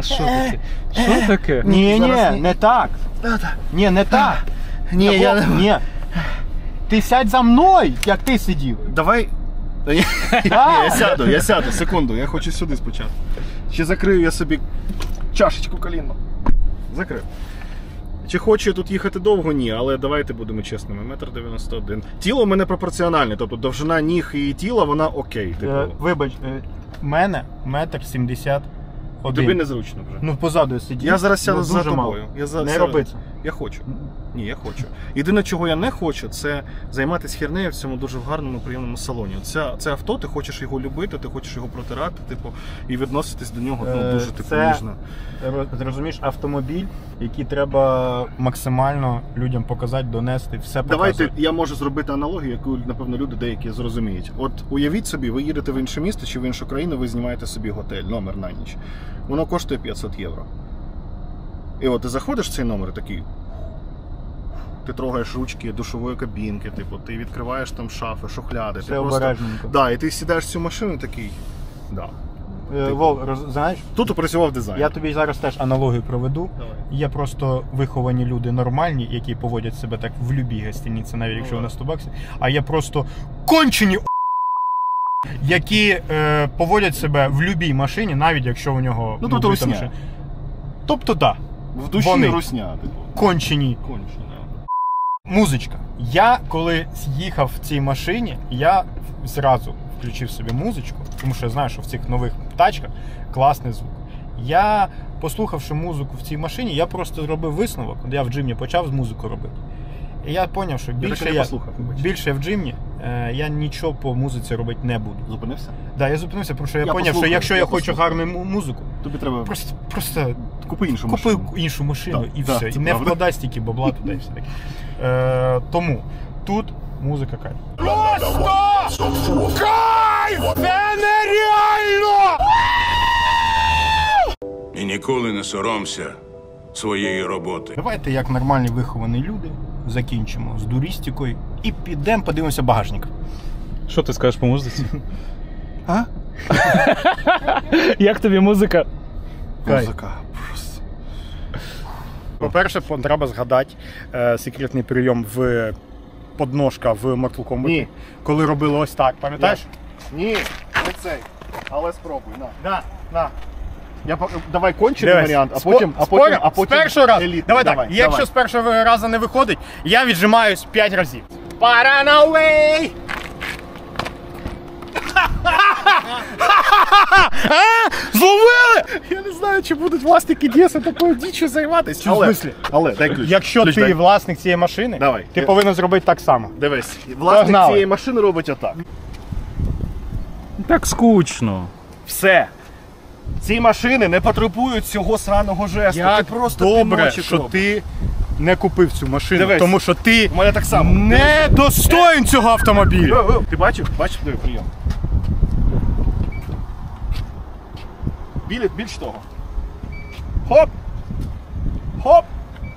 Що таке? Що таке? Ні, Зараз ні. не так. Ні, не так. Ні, я не... Ні. Ти сядь за мною, як ти сидів. Давай. Та ні, ні, я сяду, я сяду, секунду, я хочу сюди спочатку. Ще закрию я собі чашечку колінну. Закрив. Чи хочу я тут їхати довго? Ні, але давайте будемо чесними. Метр 91. Тіло в мене пропорціональне, тобто довжина ніг і тіла, вона окей. Типу. Е, вибач, е, мене метр сімдесят один. Тобі незручно вже. Ну, позаду я сидів. Я зараз сяду ну, за дуже тобою. мало. Я за, Не зараз- роби це. Я хочу. Ні, я хочу. Єдине, чого я не хочу, це займатися хернею в цьому дуже гарному, приємному салоні. Це, це авто, ти хочеш його любити, ти хочеш його протирати, типу, і відноситись до нього ну, Е, дуже типу, це- ніжно. Роз- Розумієш, автомобіль, який треба максимально людям показати, донести, все Давайте я можу зробити аналогію, яку напевно люди деякі зрозуміють. От уявіть собі, ви їдете в інше місто чи в іншу країну, ви знімаєте собі готель, номер на ніч. Воно коштує 500 євро. І от ти заходиш в цей номер такий. Ти трогаєш ручки душової кабінки, типу, ти відкриваєш там шафи, шухляди. Все ти просто... Да, і ти сідаєш в цю машину такий. Да. Е, Вов, роз- знаєш, Тут опрацював дизайн. я тобі зараз теж аналогію проведу. Давай. Є просто виховані люди нормальні, які поводять себе так в любій гостиниці, навіть якщо Ну, вона 100 баксів. А є просто кончені які е, поводять себе в любій машині, навіть якщо у нього Ну, тут бита русня. машина. Тобто, так, В душі Вони. русня, типу. кончені Кончено. Музичка. Я коли їхав в цій машині, я зразу включив собі музичку, тому що я знаю, що в цих нових тачках класний звук. Я, послухавши музику в цій машині, я просто зробив висновок, коли я в джимні почав з музику робити. І я зрозумів, що більше я, послухав, більше в джимні е, я нічого по музиці робити не буду. Зупинився? Да, я зупинився, тому що я Я зрозумів, що якщо я, я хочу гарну музику, Тобі треба просто, просто купи іншу Купи машину. іншу машину Да, і да, все. і не правда. вкладай стільки бабла туди і все таке. Е, тому тут музика кайф. І ніколи не соромся своєї роботи. Давайте, як нормальні виховані люди, закінчимо з дурістикою і підемо подивимося багажник. Що ти скажеш по музиці? А? Як тобі музика? Музика. По-перше, треба згадати е, секретний прийом в подножка в Mortal Kombat. Ні. Коли робили ось так, пам'ятаєш? Ні, не цей. Але спробуй, на. Да, да. Я по- давай кончений Дивись, варіант, а спо- потім, а потім, спорим? а потім з першого разу. елітний. Давай, давай, так. Якщо з першого разу не виходить, я віджимаюсь 5 разів. Paranaway! Зловили! Знаю, чи будуть власники Дєса такою діччю займатися. Чи Але, смислі? але, дай ключ. Якщо Ключ ти дай. власник цієї машини, Давай. ти Я- повинен зробити так само. Дивись, власник Погнали. цієї машини робить отак. Так скучно. Все. Ці машини не потребують цього сраного жесту. Як ти просто добре, що робиш. ти не купив цю машину, Дивись. тому що ти У мене так само. не достоїн цього автомобіля. О, о, Ти бачив? Бачив, диви, прийом. Біль, більш того. Хоп! Хоп!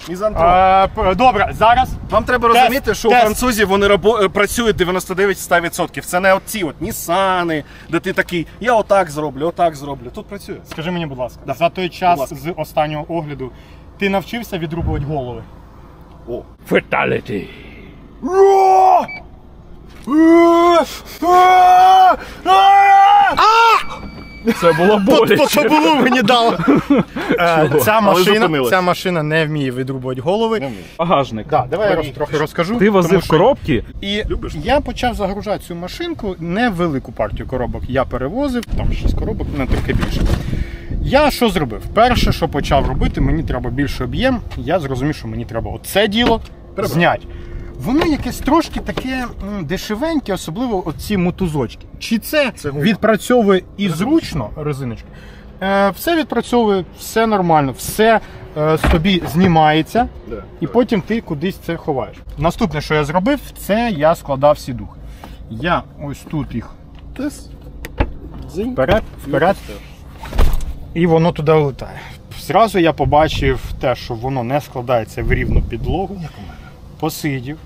Мізантроп. А, добре, зараз Вам треба Тест, розуміти, що у тест. французів вони рабо- е, працюють 99-100%. Це не оці от Нісани, де ти такий, я отак зроблю, отак зроблю. Тут працює. скажи мені, будь ласка, Да. за той Будь час ласка. з останнього огляду ти навчився відрубувати голови? О. Fatality. Це було боляче. табулу мені дало. Е, Ця машина, ця машина не вміє видрубувати голови. Багажник. Да, давай я роз, трохи розкажу. Ти возив що- коробки, І я почав загружати цю машинку не велику партію коробок. Я перевозив, там 6 коробок, не трохи більше. Я що зробив? Перше, що почав робити, мені треба більший об'єм. Я зрозумів, що мені треба оце діло зняти. Воно якесь трошки таке м, дешевеньке, особливо оці мотузочки. Чи це, відпрацьовує і зручно резиночки? Е, все відпрацьовує, все нормально, все е, собі знімається, і потім ти кудись це ховаєш. Наступне, що я зробив, це я складав сідухи. Я ось тут їх вперед, вперед, і воно туди летає. Зразу я побачив те, що воно не складається в рівну підлогу. Посидів,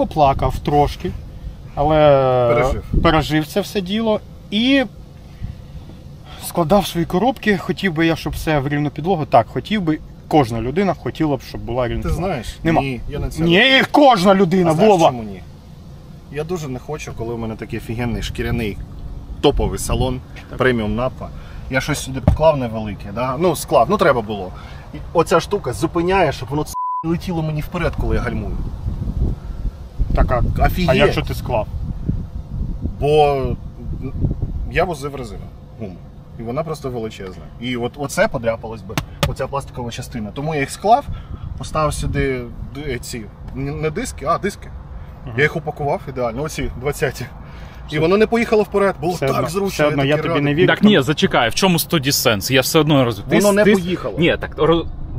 поплакав трошки, але Пережив. пережив це все діло і складав свої коробки. Хотів би я, щоб все в рівну підлогу. Так, хотів би. Кожна людина хотіла б, щоб була рівна Ти підлога. знаєш? Нема. Ні, я на це Ні, кожна людина, А знаєш, Вова. чому ні? Я дуже не хочу, коли в мене такий офігенний шкіряний топовий салон, преміум напа. Я щось сюди поклав невелике, да? ну склав, ну треба було. І оця штука зупиняє, щоб воно летіло мені вперед, коли я гальмую. Так, а, Офігеть. а якщо ти склав? Бо я возив резину гуму. І вона просто величезна. І от оце подряпалось би, оця пластикова частина. Тому я їх склав, поставив сюди ці не диски, а диски. Я їх упакував ідеально, оці 20-ті. І воно не поїхало вперед. Було Все так одно, зручно. все одно я такий тобі не вірю. Так ні, зачекай, в чому тоді сенс? Я все одно розумію. Воно не поїхало. Ні, так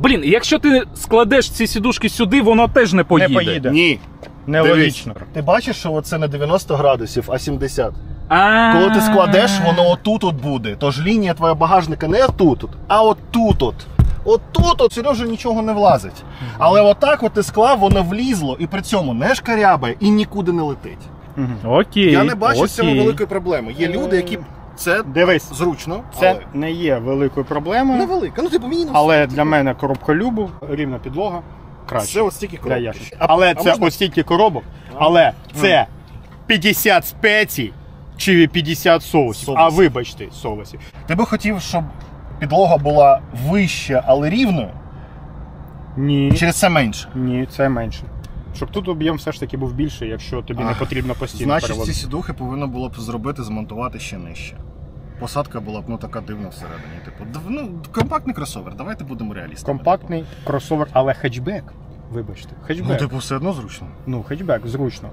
блін, якщо ти складеш ці сідушки сюди, воно теж не поїде. Не поїде. Ні. Нелогічно. Дивись, Ти бачиш, що це не 90 градусів, а 70. А, Коли ти складеш, воно отут от буде. Тож лінія твоя багажника не отут, а отут от. Отут от Сережа нічого не влазить. Але отак от ти склав, воно влізло і при цьому не шкарябає і нікуди не летить. Окей. Я не бачу цьому окей. великої проблеми. Є люди, які це Дивись, зручно, це але не є великою проблемою, невелика. Ну, типу, мінус. але для мене коробколюбу, рівна підлога краще. це от стільки для коробок. ящичка. А- Але це можна- ось стільки коробок, але це 50 спецій чи 50 соусів. Соусів. А вибачте, соусів. Ти би хотів, щоб підлога була вища, але рівною, Ні. через це менше. Ні, це менше. Щоб тут об'єм все ж таки був більший, якщо тобі не Ах, потрібно постійно Значить, ці перевозити. сідухи повинно було б зробити, змонтувати ще нижче. Посадка була б ну така дивна всередині. Типу, ну, компактний кросовер, давайте будемо реалістами. Компактний кросовер, але хетчбек. Вибачте, Ну, типу, все одно зручно. Ну, хетчбек, зручно.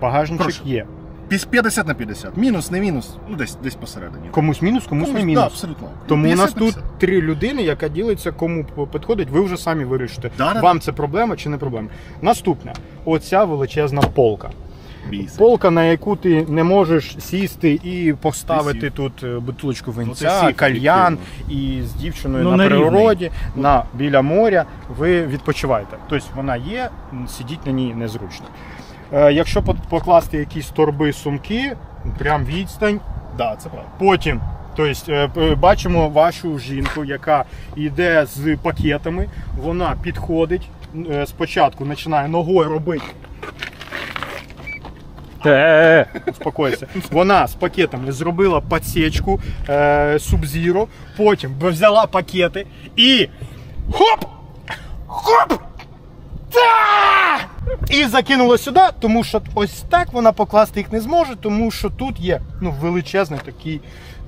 Багажничок Хорошо. є. Піс- 50 на 50. Мінус, не мінус, ну десь, десь посередині. Комусь мінус, комусь, не да, мінус. абсолютно. Тому у 50 нас на тут 50. три людини, яка ділиться, кому п- підходить, ви вже самі вирішите. Да-да-да. Вам це проблема чи не проблема. Наступне, оця величезна полка. Бійся. Полка, на яку ти не можеш сісти і поставити сів. тут е, бутилочку Ну, винця, сів, кальян і з дівчиною Ну, на на природі, на, біля моря, ви відпочиваєте. Тобто вона є, сидіть на ній незручно. Е, якщо покласти якісь торби, сумки, прям відстань, Да, це правда. Потім, тобто, е, бачимо вашу жінку, яка йде з пакетами. Вона підходить. Спочатку починає ногою робити. Те. Успокойся. Вона з пакетами зробила подсечку е, Sub-Zero, потім взяла пакети і хоп! Хоп! Та! І закинула сюди, тому що ось так вона покласти їх не зможе, тому що тут є ну, величезний такий,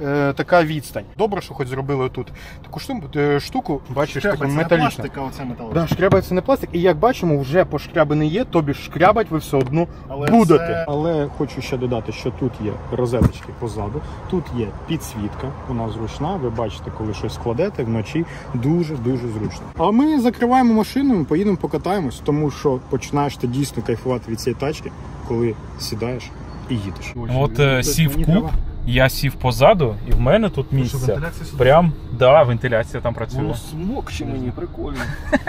е, така відстань. Добре, що хоч зробили тут таку штуку, е, штуку бачиш, таку металічну. пластика, оце металична. Да, шкрябається не пластик, і як бачимо, вже пошкрябаний є, тобі шкрябать ви все одно Але будете. це- Але хочу ще додати, що тут є розеточки позаду, тут є підсвітка, вона зручна. Ви бачите, коли щось складете вночі, дуже дуже зручно. А ми закриваємо машину, ми поїдемо покатаємось, тому що починаєш ти дійсно кайфувати від цієї тачки, коли сідаєш і їдеш. От е, сів куб, треба- я сів позаду, і в мене тут місце. вентиляція сюди? Прям, да, вентиляція там працює. смокче мені, прикольно.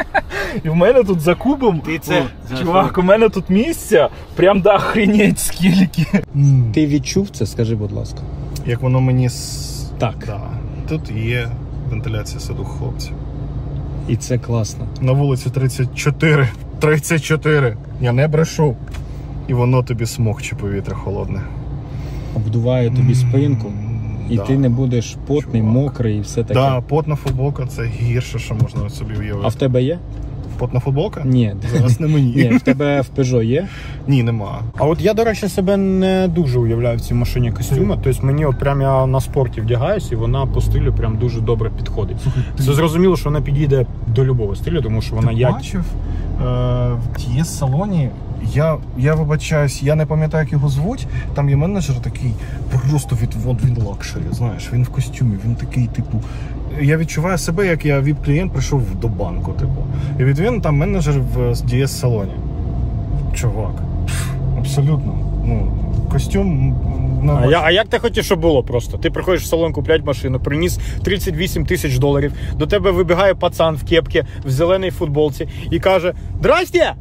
І в мене тут за кубом. Ти це- О, чувак, у мене тут місця. Прям да охренеть скільки. Ти відчув це, скажи, будь ласка. Як воно мені с- Так. Да. Тут є вентиляція саду хлопців. І це класно. На вулиці 34. 34. Я не брешу. і воно тобі смокче повітря холодне. Обдуває тобі спинку, і Да. ти не будеш потний, Чувак. мокрий і все таке. Так, да, потна футболка це гірше, що можна собі уявити. А в тебе є? Потна футболка? Ні. Зараз не мені. Ні, в тебе в Peugeot є? Ні, нема. А от я, до речі, себе не дуже уявляю в цій машині костюма. Тобто мені от прям я на спорті вдягаюсь, і вона по стилю прям дуже добре підходить. Це зрозуміло, що вона підійде до любого стилю, тому що вона Ти як бачив е, в тієї салоні. Я, я вибачаюсь, я не пам'ятаю, як його звуть. Там є менеджер такий, просто від він лакшері, знаєш, він в костюмі, він такий, типу. Я відчуваю себе, як я віп-клієнт прийшов до банку, типу. І від він там менеджер в ds салоні. Чувак. Абсолютно. Ну, костюм. А, я, а як ти хотів, щоб було просто? Ти приходиш в салон купляти машину, приніс 38 тисяч доларів. До тебе вибігає пацан в кепці, в зеленій футболці і каже: Здрасте!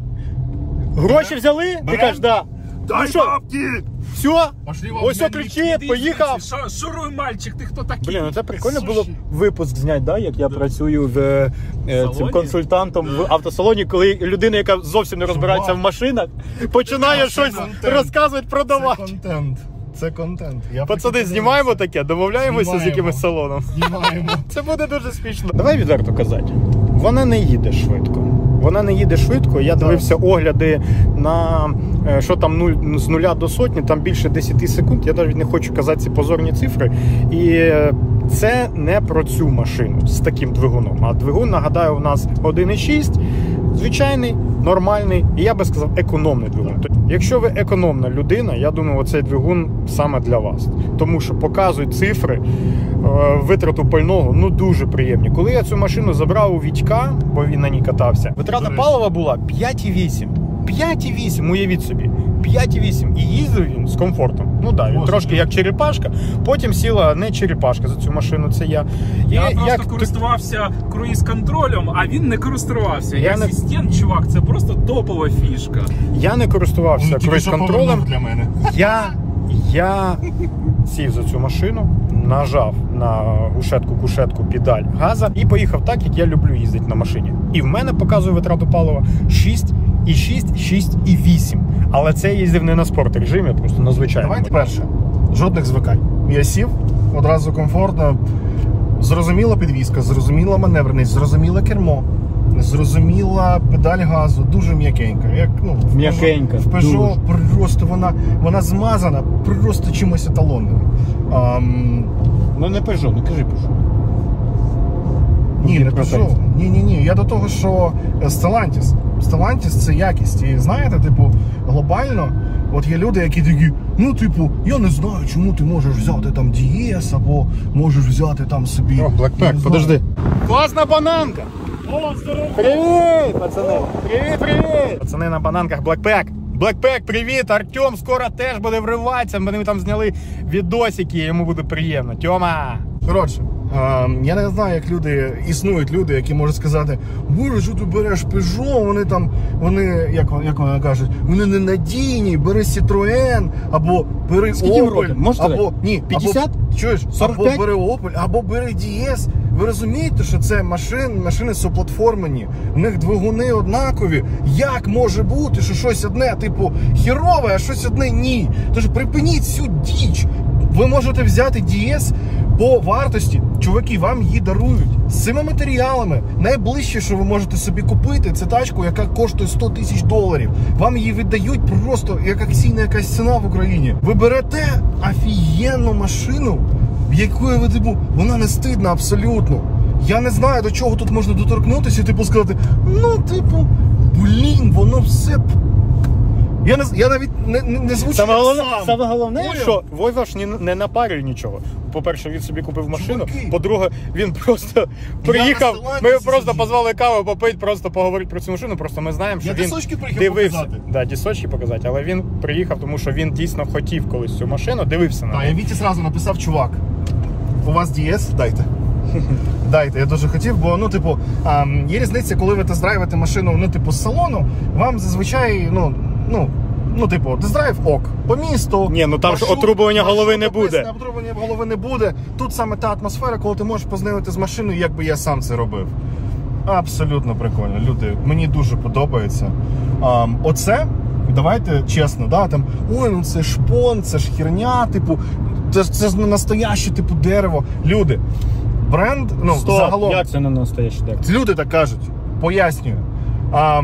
Гроші взяли? Ти кажеш, да. Дай що? бабки! Все, Пошли ось обмен ключі, поїхав. Що, шуруй, мальчик, ти хто такий? Блін, ну це прикольно Суші. було б випуск зняти, да, як я працюю в, е, цим салоні? консультантом в автосалоні, коли людина, яка зовсім не розбирається в машинах, починає щось контент. розказувати, Це продавати. контент. Це контент. Я Пацани, хотів знімаємо таке, домовляємося з Знімаємо. якимось салоном. Знімаємо. Це буде дуже смішно. Давай відверто казати. Вона не їде швидко. Вона не їде швидко. Я дивився огляди на е, що там нуль, з нуля до сотні, там більше 10 секунд. Я навіть не хочу казати ці позорні цифри. І е, це не про цю машину з таким двигуном. А двигун, нагадаю, у нас 1,6, звичайний, нормальний, і я би сказав, економний двигун. Тобто, Якщо ви економна людина, я думаю, оцей двигун саме для вас. Тому що показують цифри е, витрату пального ну дуже приємні. Коли я цю машину забрав у Вітька, бо він на ній катався, витрата палива була 5,8. 5,8, уявіть собі. 5,8. І їздив він з комфортом. Ну так, да, він Боже. трошки як черепашка. Потім сіла не черепашка за цю машину, це я. І Я просто як користувався круїз-контролем, а він не користувався. Я не- асистент, чувак, це просто топова фішка. я не користувався круїз-контролем. для мене. Я, я сів за цю машину, нажав на гушетку-кушетку педаль газа і поїхав так, як я люблю їздити на машині. І в мене показує витрату палива 6 і 6, 6 і 8. Але це я їздив не на спорт режимі, просто на звичайному. Давайте перше. Жодних звикань. Я сів, одразу комфортно. Зрозуміла підвізка, зрозуміла маневреність, зрозуміла кермо, зрозуміла педаль газу, дуже м'якенька. Як, ну, М'якенька, В Peugeot просто вона, вона змазана просто чимось еталонним. Ам, Ну не Peugeot, не кажи Peugeot. Ні, не. Peugeot. Ні, ні, ні. Я до того, що е, Stellantis. Stellantis це якість. І знаєте, типу, глобально, от є люди, які такі, ну, типу, я не знаю, чому ти можеш взяти там DS, або можеш взяти там собі. О, Blackpack, подожди. Класна бананка! Привіт, пацани! Привіт, привіт! Пацани на бананках Blackpack. Blackpack, привіт! Артем скоро теж буде вриватися. Ми там зняли відосики, йому буде приємно. Тьома! Коротше, я не знаю, як люди існують люди, які можуть сказати, боже, що ти береш Peugeot, вони там, вони, як, як вони кажуть, вони ненадійні, бери Citroën, або бери Скільки Opel, або ні, 50? Або, чуєш, 45? або бери Opel, або бери DS. Ви розумієте, що це машин, машини соплатформені, в них двигуни однакові. Як може бути, що щось одне, типу, хірове, а щось одне ні? Тож припиніть цю діч. Ви можете взяти DS по вартості. Чуваки, вам її дарують з цими матеріалами. Найближче, що ви можете собі купити, це тачку, яка коштує 100 тисяч доларів. Вам її віддають просто як акційна якась ціна в Україні. Ви берете офігенну машину, в якої ви типу, вона не стидна абсолютно. Я не знаю, до чого тут можна доторкнутися і типу сказати, ну, типу, блін, воно все. Я не я навіть не, не, не звучу. Саме головне, сам. саме головне Поняв? що Войва ж ні- не напарює нічого. По-перше, він собі купив машину. Чуваки. По-друге, він просто приїхав. Ми його просто позвали каву попити, просто поговорити про цю машину. Просто ми знаємо, що Я він дивився. показати. Да, дісочки показати, але він приїхав, тому що він дійсно хотів колись цю машину, дивився на неї. я Віті зразу написав, чувак, у вас DS? Дайте. Дайте, я дуже хотів, бо ну, типу, а, є різниця, коли ви тест-драйвите машину, ну, типу, з салону, вам зазвичай, ну, ну, ну, типу, тест-драйв ок. По місту. Ні, ну там ж маршрут- отрубування голови не буде. написано, Отрубування голови не буде. Тут саме та атмосфера, коли ти можеш познайомити з машиною, як би я сам це робив. Абсолютно прикольно. Люди, мені дуже подобається. А, оце давайте чесно, да, там, ой, ну це шпон, це ж херня, типу, це, це ж не настояще, типу, дерево. Люди, бренд, ну, Стоп, загалом. як це не настояще дерево? Люди так кажуть. Пояснюю. А,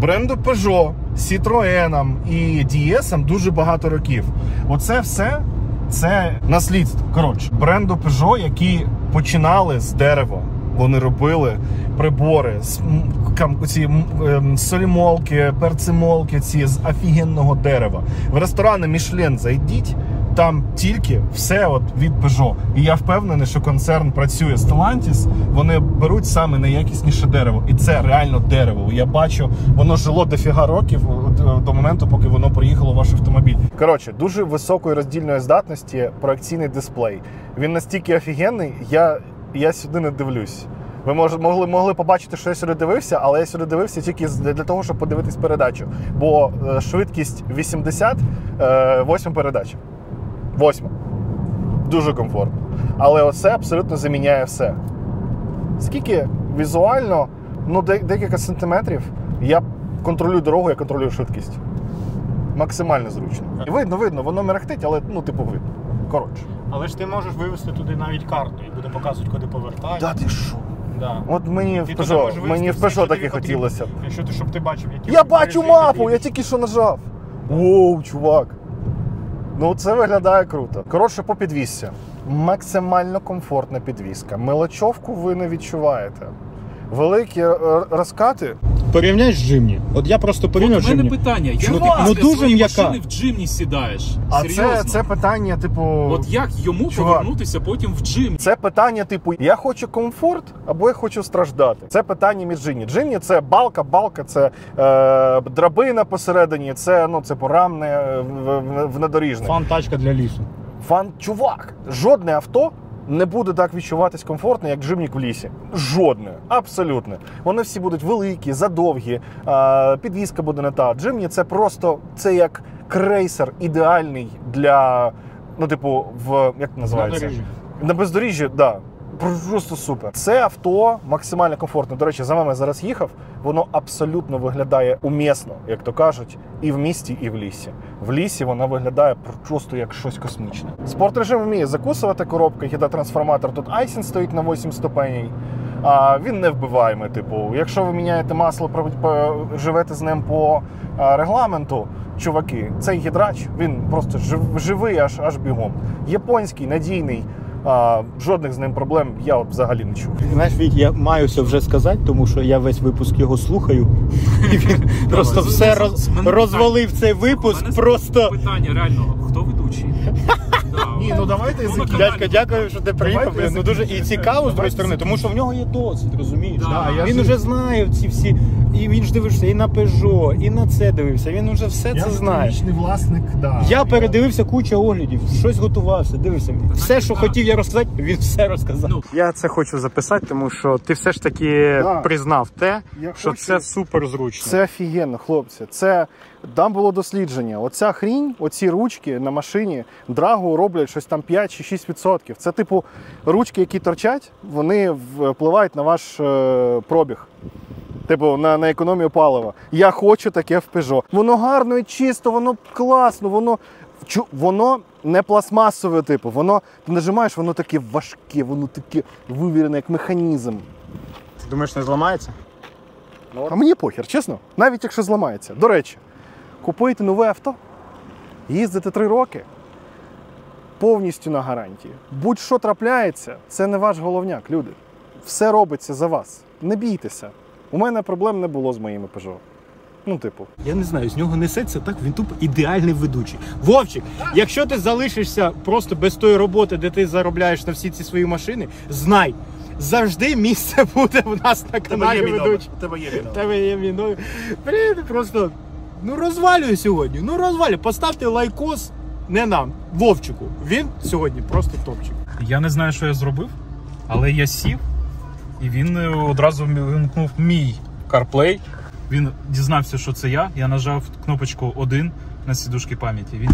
бренду Peugeot, Citroën і Дієсом дуже багато років. Оце все це наслідство. Коротше, бренду Peugeot, які починали з дерева. Вони робили прибори, з ці ем, солімолки, перцемолки, ці з офігенного дерева. В ресторани Мішлен зайдіть, там тільки все от від Peugeot. І я впевнений, що концерн працює з Stellantis, вони беруть саме найякісніше дерево. І це реально дерево. Я бачу, воно жило дофіга років е, до моменту, поки воно приїхало в ваш автомобіль. Коротше, дуже високої роздільної здатності проекційний дисплей. Він настільки офігенний, я, я сюди не дивлюсь. Ви мож, могли, могли побачити, що я сюди дивився, але я сюди дивився тільки для того, щоб подивитись передачу. Бо е, швидкість 80, е, 8 передач. Восьма. Дуже комфортно. Але оце абсолютно заміняє все. Скільки візуально, ну, декілька сантиметрів, я контролюю дорогу, я контролюю швидкість. Максимально зручно. І видно, видно, воно мерехтить, але ну, типу, видно. Коротше. Але ж ти можеш вивести туди навіть карту і буде показувати, куди повертати. Да ти що? Да. От мені в Peugeot, мені в Peugeot таке хотілося б. Якщо ти, щоб ти бачив, які Я бачу мапу, я тільки що нажав. Воу, чувак. Ну, це виглядає круто. Коротше, по підвісся. Максимально комфортна підвіска. Мелочовку ви не відчуваєте. Великі е, розкати. Порівняй з Джимні. От я просто порівняв От у мене Джимні. питання, як Ну, ти ну, після дуже своєї м'яка. машини в джимні сідаєш? А Серйозно? це, це питання, типу. От як йому Чувак. повернутися потім в джим? Це питання, типу, я хочу комфорт або я хочу страждати. Це питання між Джині. Джині це балка, балка, це е, драбина посередині, це ну це по рамне е, в, в, внедорожне. Fun-тачка для лісу. Fun, чувак, жодне авто не буде так відчуватись комфортно, як Jimny к в лісі. Жодне, абсолютно. Вони всі будуть великі, задовгі, підвізка буде не та. Jimny це просто це як крейсер ідеальний для, ну, типу, в як називається? На бездоріжжі, так. Да. Просто супер. Це авто максимально комфортне. До речі, за вами зараз їхав. Воно абсолютно виглядає умісно, як то кажуть, і в місті, і в лісі. В лісі вона виглядає просто як щось космічне. Спортрежим вміє закусувати коробки, гідротрансформатор. Тут айсін стоїть на 8 ступеней. А він не вбиваємий. Типу, якщо ви міняєте масло, живете з ним по регламенту, чуваки, цей гідрач він просто жив- живий аж аж бігом. Японський, надійний. А, жодних з ним проблем я от взагалі не чув. Знаєш, Віть, я маю це вже сказати, тому що я весь випуск його слухаю. І він просто все роз- розвалив цей випуск. Просто. питання реально, хто ведучий? Ні, ну давайте. Дядько, дякую, що ти приїхав. Ну дуже і цікаво з твоєї сторони, тому що в нього є досвід, розумієш? Він вже знає ці всі. І він ж дивився і на Peugeot, і на це дивився. Він вже все це знає. власник, да. Я передивився кучу оглядів, щось готувався, дивився. Все, що хотів я розказати, він все розказав. Ну. Я це хочу записати, тому що ти все ж таки Да. признав те, Я що хочу- це супер зручно. Це офігенно, хлопці. Це там було дослідження. Оця хрінь, оці ручки на машині драгу роблять щось там 5 чи 6%. Це типу ручки, які торчать, вони впливають на ваш е, пробіг. Типу, на, на економію палива. Я хочу таке в Peugeot. Воно гарно і чисто, воно класно, воно. чу- Воно не пластмасове, типу, воно ти нажимаєш, воно таке важке, воно таке вивірене, як механізм. Ти думаєш, не зламається? А мені похер, чесно. Навіть якщо зламається. До речі, купуєте нове авто, їздите три роки повністю на гарантії. Будь-що трапляється, це не ваш головняк, люди. Все робиться за вас. Не бійтеся. У мене проблем не було з моїми Peugeot. Ну, типу. Я не знаю, з нього несеться так, він тупо ідеальний ведучий. Вовчик, якщо ти залишишся просто без тої роботи, де ти заробляєш на всі ці свої машини, знай, завжди місце буде в нас на каналі ведучий. Тебе є В Тебе є мій. Блін, просто ну розвалюю сьогодні. Ну розвалюю. Поставте лайкос не нам, Вовчику. Він сьогодні просто топчик. Я не знаю, що я зробив, але я сів, і він е, одразу вимкнув мій CarPlay. Він дізнався, що це я. Я нажав кнопочку 1 на сідушки пам'яті. Він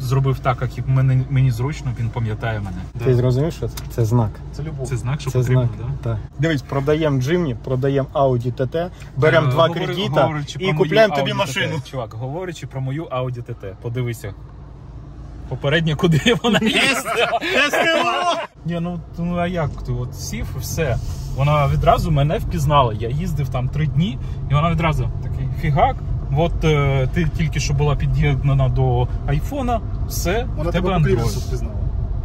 зробив так, як мені, мені зручно, він пам'ятає мене. Ти зрозумів, що це? Це знак. Це любов. Це знак, що Це потрібно, знак. да? Так. Дивись, продаємо Джимні, продаємо Audi TT, беремо Е, два кредита і купляємо тобі Audi машину. TT. Чувак, говорячи про мою Audi TT, подивися. Попередньо, куди вона їздила. Ні, ну, ну а як ти от сів і все. Вона відразу мене впізнала. Я їздив там три дні, і вона відразу такий фігак. От е, ти тільки що була під'єднана до айфона, все, в тебе Android. впізнала.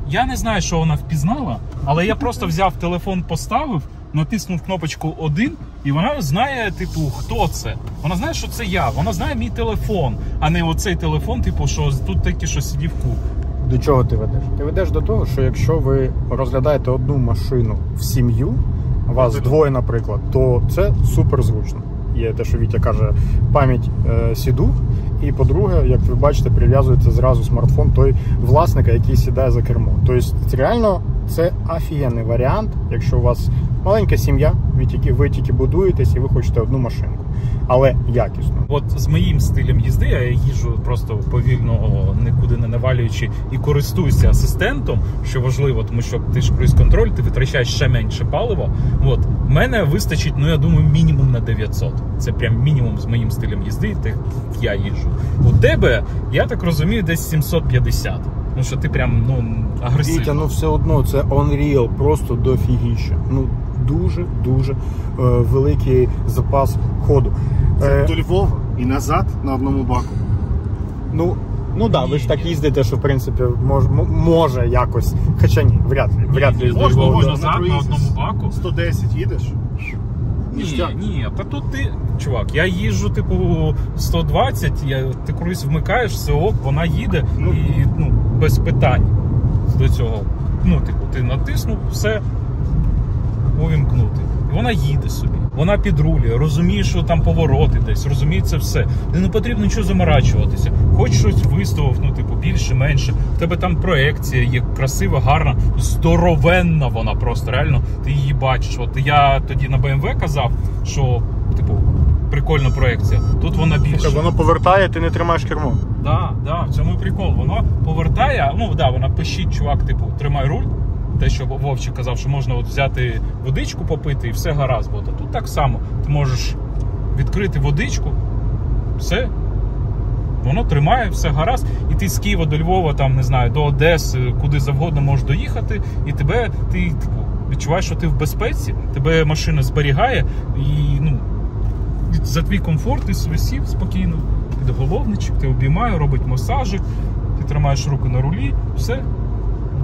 Я не знаю, що вона впізнала, але я просто взяв телефон, поставив, натиснув кнопочку 1, і вона знає, типу, хто це. Вона знає, що це я. Вона знає мій телефон, а не оцей телефон, типу, що тут тільки що сидів ку. До чого ти ведеш? Ти ведеш до того, що якщо ви розглядаєте одну машину в сім'ю, вас двоє, наприклад, то це супер зручно. Є те, що Вітя каже, пам'ять е, сіду. І по-друге, як ви бачите, прив'язується зразу смартфон той власника, який сідає за кермо. Тобто, це реально це офігенний варіант, якщо у вас маленька сім'я, ви тільки, будуєтесь і ви хочете одну машинку, але якісно. От з моїм стилем їзди я їжджу просто повільно, нікуди не навалюючи, і користуюся асистентом, що важливо, тому що ти ж круїз контроль, ти витрачаєш ще менше палива. От мене вистачить, ну я думаю, мінімум на 900. Це прям мінімум з моїм стилем їзди, так я їжджу. У тебе, я так розумію, десь 750. Ну що ти прям ну агресивно. Вітя, ну все одно це Unreal, просто дофігіще. Ну дуже дуже е, великий запас ходу. Е, До Львова і назад на одному баку. ну, ну да, ви ж так їздите, що в принципі мож, може якось. Хоча ні, вряд ли. Вряд ли. Ні, Можна, Львова можна, назад на на одному баку. 110 їдеш? Ні, ні, та тут ти, чувак, я їжджу, типу, 120, я, ти круїз вмикаєш, все ок, вона їде Ну. і ну, без питань до цього. Ну, типу, ти натиснув, все увімкнути. І вона їде собі. Вона підрулює, розуміє, що там повороти десь, розуміє це все. І не потрібно нічого заморачуватися. Хоч щось виставив, ну, типу, більше, менше. В тебе там проекція є красива, гарна, здоровенна вона просто. Реально, ти її бачиш. От я тоді на BMW казав, що, типу, прикольна проекція. Тут вона більше. Воно повертає, ти не тримаєш кермо. Да, да, в цьому прикол. Воно повертає, ну да, вона пищить, чувак, типу, тримай руль. Те, що Вовчик казав, що можна от взяти водичку попити і все гаразд буде. Тут так само. Ти можеш відкрити водичку, все. Воно тримає, все гаразд, і ти з Києва до Львова, там не знаю, до Одеси, куди завгодно можеш доїхати, і тебе ти типу, відчуваєш, що ти в безпеці, тебе машина зберігає, і ну, за твій комфорт ти собі сів спокійно, підголовничок, ти обіймає, робить масажик, ти тримаєш руку на рулі, все.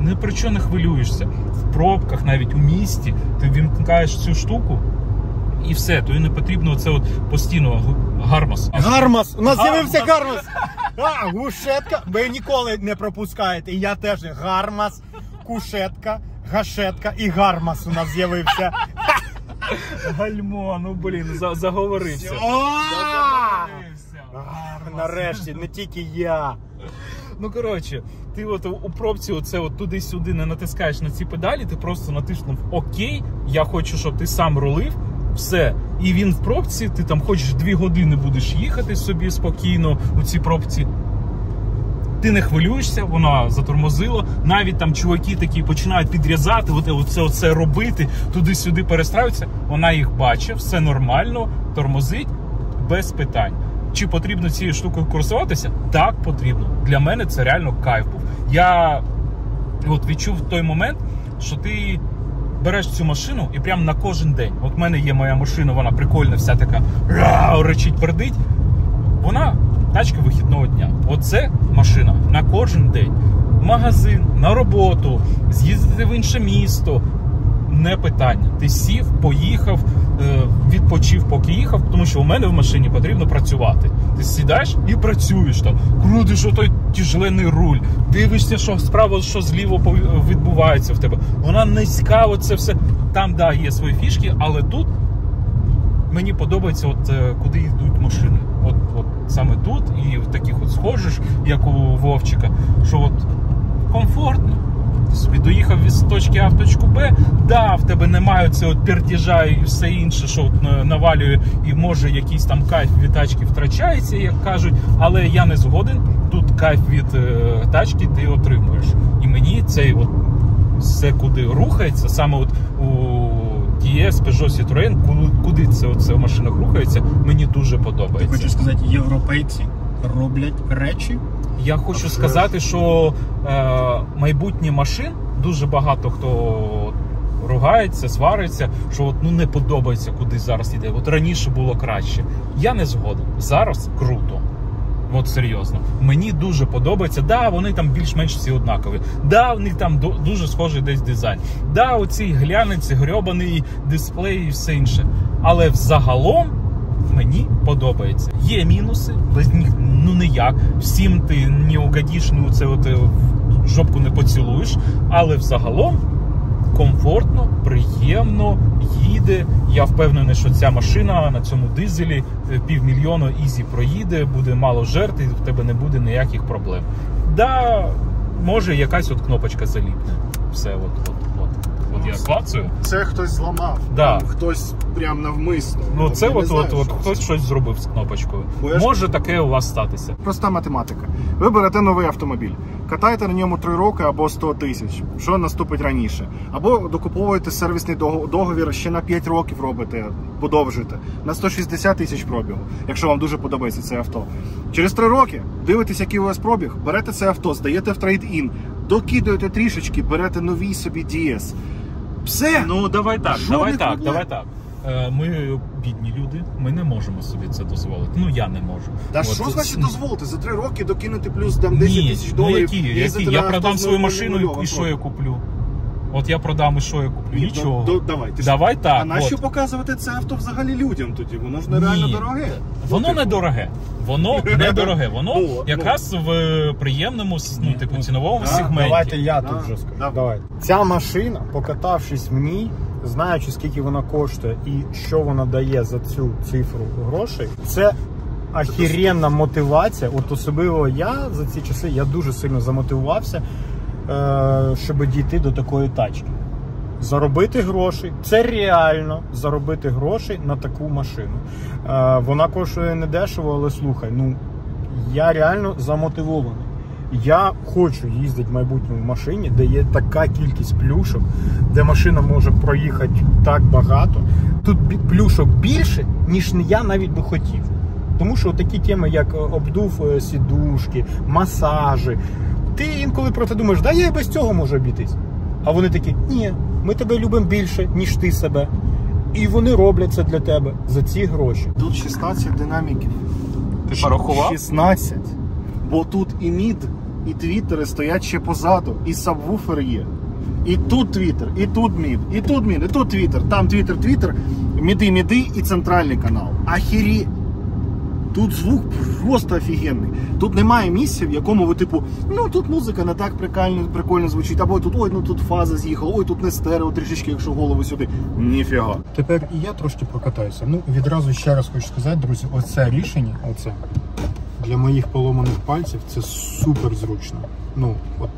Ні про що не хвилюєшся. В пробках, навіть у місті, ти вімкаєш цю штуку і все. Тобі не потрібно це от постійно гармас. Гармас! У нас з'явився гармас! А, гушетка. Ви ніколи не пропускаєте. І я теж гармас, кушетка, гашетка і гармас у нас з'явився. Гальмо, ну блін, за- заговорився. Заговорився. Нарешті, не тільки я. Ну коротше, ти от у пробці оце от туди-сюди не натискаєш на ці педалі, ти просто натиснув Окей, я хочу, щоб ти сам рулив. Все, і він в пробці, ти там хочеш дві години будеш їхати собі спокійно у цій пробці. Ти не хвилюєшся, вона затормозила. Навіть там чуваки такі починають підрізати, оце, оце, оце робити, туди-сюди перестраються. Вона їх бачить, все нормально, тормозить без питань. Чи потрібно цією штукою користуватися? Так, потрібно. Для мене це реально кайф був. Я от відчув той момент, що ти береш цю машину і прямо на кожен день. От в мене є моя машина, вона прикольна, вся така речить, пердить. Вона тачка вихідного дня. Оце машина на кожен день. Магазин, на роботу, з'їздити в інше місто. Не питання. Ти сів, поїхав, е, відпочив, поки їхав, тому що у мене в машині потрібно працювати. Ти сідаєш і працюєш там, крутиш отой тяжелений руль, дивишся, що справа, що зліво відбувається в тебе. Вона низька, оце все. Там, да, є свої фішки, але тут мені подобається, от е, куди йдуть машини. От, от саме тут і в таких от схожих, як у Вовчика, що от комфортно, собі доїхав із точки А в точку Б. Да, в тебе немає цього пертіжа і все інше, що от е, навалює, і може якийсь там кайф від тачки втрачається, як кажуть. Але я не згоден. Тут кайф від е, тачки ти отримуєш. І мені цей от все куди рухається, саме от у DS, Peugeot, Citroën, куди, це оце в машинах рухається, мені дуже Ти подобається. хочеш сказати, європейці роблять речі. Я хочу сказати, що е, майбутнє машин дуже багато хто ругається, свариться, що от, ну не подобається, куди зараз йде. От раніше було краще. Я не згоден. Зараз круто. От серйозно. Мені дуже подобається. Да, вони там більш-менш всі однакові. Да, в них там ду- дуже схожий десь дизайн. Да, оці глянець, грьобаний дисплей і все інше. Але взагалом мені подобається. Є мінуси, без них ну ніяк. Всім ти не угодиш, ну це от е, жопку не поцілуєш. Але взагалом комфортно, приємно, їде. Я впевнений, що ця машина на цьому дизелі е, півмільйона easy проїде, буде мало жертв, і в тебе не буде ніяких проблем. Да, може якась от кнопочка заліпне. Все, от, от, от. Я клацаю. Це хтось зламав. Да. Хтось прям навмисно. Ну це от, знаю, от, от хтось щось зробив з кнопочкою. Бо я ж- Може таке у вас статися. Проста математика. Ви берете новий автомобіль, катаєте на ньому 3 роки або 100 тисяч. Що наступить раніше? Або докуповуєте сервісний дого- договір ще на 5 років робите, подовжуєте на 160 тисяч пробігу, якщо вам дуже подобається це авто. Через 3 роки дивитесь, який у вас пробіг, берете це авто, здаєте в трейд-ін, докидуєте трішечки, берете новий собі DS. Все! Ну давай так, Жодних давай так, давай так. Е, Ми бідні люди, ми не можемо собі це дозволити. Ну я не можу. Та От, що це- значить дозволити? За три роки докинути плюс там 10 Ні, тисяч ну доларів. які, їздити які? Я на продам авто з свою нульовим машину і- і що я куплю? От я продам і що я куплю? Ні, Нічого. ну, до- давай, ти ж- так. А нащо от. показувати це авто взагалі людям тоді? Воно ж нереально Ні. дороге. Воно Ну, типу, недороге. Воно недороге. Воно Ну, ну. якраз в е, приємному ну, типу, ціновому Да, сегменті. Давайте я Да, тут вже скажу. давай. Давайте. Ця машина, покатавшись в ній, знаючи скільки вона коштує і що вона дає за цю цифру грошей, це ахіренна мотивація. От особливо я за ці часи я дуже сильно замотивувався, щоб дійти до такої тачки. Заробити гроші, це реально заробити гроші на таку машину. Е, вона коштує не дешево, але слухай, ну я реально замотивований. Я хочу їздити в майбутньому машині, де є така кількість плюшок, де машина може проїхати так багато. Тут плюшок більше, ніж я навіть би хотів. Тому що такі теми, як е, обдув е, сідушки, масажі, ти інколи про це думаєш, да я і без цього можу обійтись. А вони такі, ні, ми тебе любимо більше, ніж ти себе. І вони роблять це для тебе за ці гроші. Тут 16 динаміків. Ти порахував? 16. Бо тут і мід, і твіттери стоять ще позаду, і сабвуфер є. І тут твіттер, і тут мід, і тут мід, і тут твіттер, там твіттер, твіттер, міди, міди і центральний канал. Ахірі. Тут звук просто офігенний. Тут немає місця, в якому ви, типу, ну тут музика не так прикольно, прикольно звучить, або тут ой, ну тут фаза з'їхала, ой, тут не стерео трішечки, якщо голову сюди. Ніфіга. Тепер і я трошки прокатаюся. Ну, відразу ще раз хочу сказати, друзі, оце рішення, оце для моїх поломаних пальців це супер зручно. Ну, от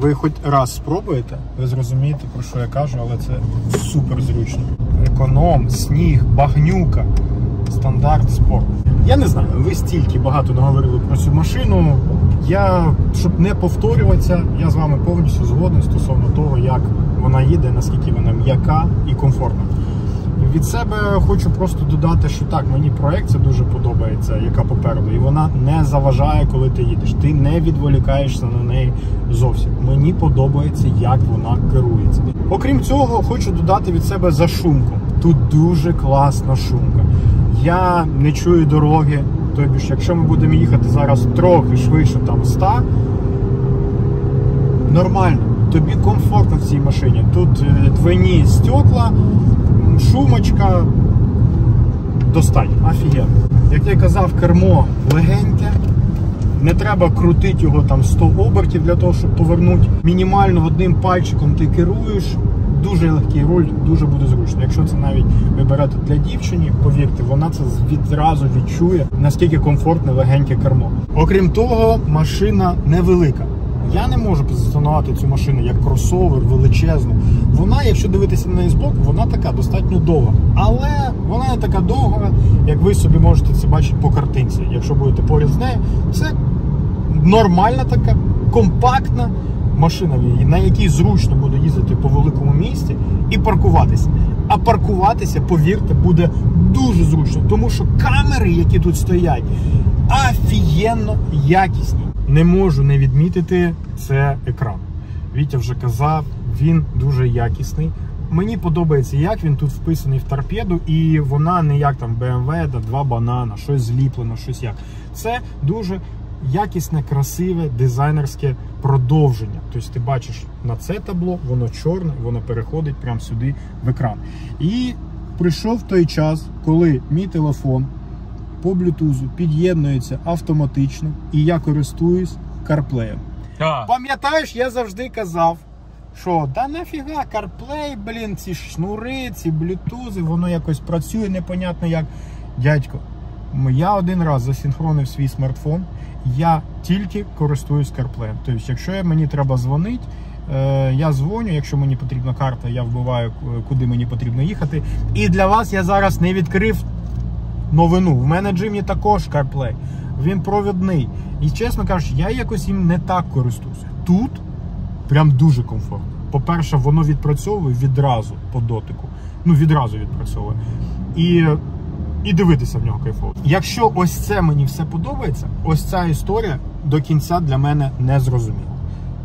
ви хоч раз спробуєте, ви зрозумієте, про що я кажу, але це супер зручно. Економ, сніг, багнюка, стандарт спорт. Я не знаю, ви стільки багато наговорили про цю машину. Я, щоб не повторюватися, я з вами повністю згоден стосовно того, як вона їде, наскільки вона м'яка і комфортна. Від себе хочу просто додати, що так, мені проект це дуже подобається, яка попереду, і вона не заважає, коли ти їдеш. Ти не відволікаєшся на неї зовсім. Мені подобається, як вона керується. Окрім цього, хочу додати від себе зашумку. Тут дуже класна шумка. Я не чую дороги. Тобто, якщо ми будемо їхати зараз трохи швидше, там 100, нормально. Тобі комфортно в цій машині. Тут е, двойні стекла, шумочка. Достатньо, офігенно. Як я казав, кермо легеньке. Не треба крутити його там 100 обертів для того, щоб повернути. Мінімально одним пальчиком ти керуєш. Дуже легкий руль, дуже буде зручно. Якщо це навіть ви берете для дівчині, повірте, вона це відразу відчує, наскільки комфортне легеньке кермо. Окрім того, машина невелика. Я не можу позиціонувати цю машину як кросовер величезну. Вона, якщо дивитися на неї збоку, вона така достатньо довга. Але вона не така довга, як ви собі можете це бачити по картинці. Якщо будете поряд з нею, це нормальна така, компактна машина, на якій зручно буде їздити по великому місті і паркуватися. А паркуватися, повірте, буде дуже зручно, тому що камери, які тут стоять, офігенно якісні. Не можу не відмітити це екран. Вітя вже казав, він дуже якісний. Мені подобається, як він тут вписаний в торпеду, і вона не як там BMW, да, два банана, щось зліплено, щось як. Це дуже якісне, красиве дизайнерське продовження. Тобто ти бачиш на це табло, воно чорне, воно переходить прямо сюди в екран. І прийшов той час, коли мій телефон по блютузу під'єднується автоматично, і я користуюсь CarPlay. Пам'ятаєш, я завжди казав, що да нафіга, CarPlay, блін, ці шнури, ці блютузи, воно якось працює непонятно як. Дядько, я один раз засінхронив свій смартфон, я тільки користуюсь CarPlay. Тобто, якщо мені треба дзвонити, е, я дзвоню, якщо мені потрібна карта, я вбиваю, куди мені потрібно їхати. І для вас я зараз не відкрив новину. В мене Джимні також CarPlay. Він провідний. І чесно кажучи, я якось їм не так користуюся. Тут прям дуже комфортно. По-перше, воно відпрацьовує відразу по дотику. Ну, відразу відпрацьовує. І, і дивитися в нього кайфово. Якщо ось це мені все подобається, ось ця історія до кінця для мене не зрозуміла.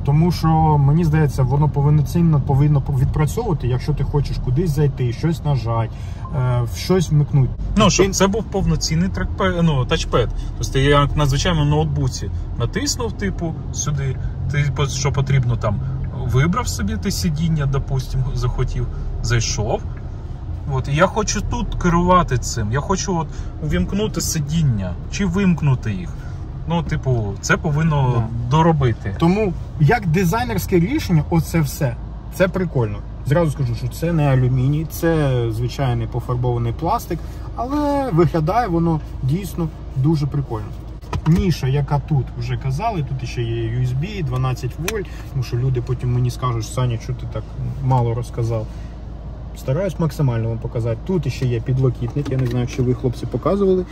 Тому що мені здається, воно повноцінно повинно відпрацьовувати, якщо ти хочеш кудись зайти, щось нажати, е, в щось вмикнути. Ну, щоб це був повноцінний трекпед, ну, тачпед. Тобто я як на звичайному ноутбуці натиснув, типу, сюди, ти по- що потрібно там, вибрав собі ти сидіння, допустим, захотів, зайшов. От, і я хочу тут керувати цим. Я хочу от увімкнути сидіння чи вимкнути їх. Ну, типу, це повинно Да. доробити. Тому як дизайнерське рішення, оце все. Це прикольно. Зразу скажу, що це не алюміній, це звичайний пофарбований пластик, але виглядає воно дійсно дуже прикольно. Ніша, яка тут вже казали, тут ще є USB, 12 вольт, тому що люди потім мені скажуть, Саня, що ти так мало розказав. Стараюсь максимально вам показати. Тут ще є підлокітник, я не знаю, чи ви хлопці показували.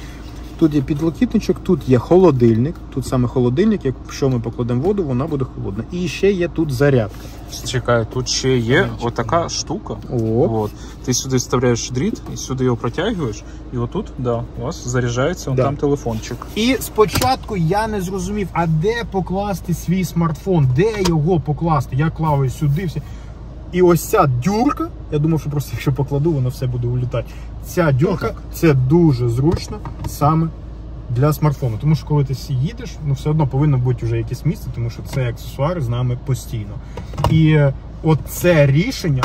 Тут є підлокітничок, тут є холодильник. Тут саме холодильник, якщо ми покладемо воду, вона буде холодна. І ще є тут зарядка. Чекай, тут ще є отака штука. О, От. Ти сюди вставляєш дріт і сюди його протягуєш, і отут, да, у вас заряджається он Да. там телефончик. І спочатку я не зрозумів, а де покласти свій смартфон, де його покласти. Я клав сюди. Все. І ось ця дюрка, я думав, що просто якщо покладу, воно все буде улітати. Ця дюрка це дуже зручно саме для смартфону. Тому що коли ти їдеш, ну все одно повинно бути вже якесь місце, тому що це аксесуар з нами постійно. І оце рішення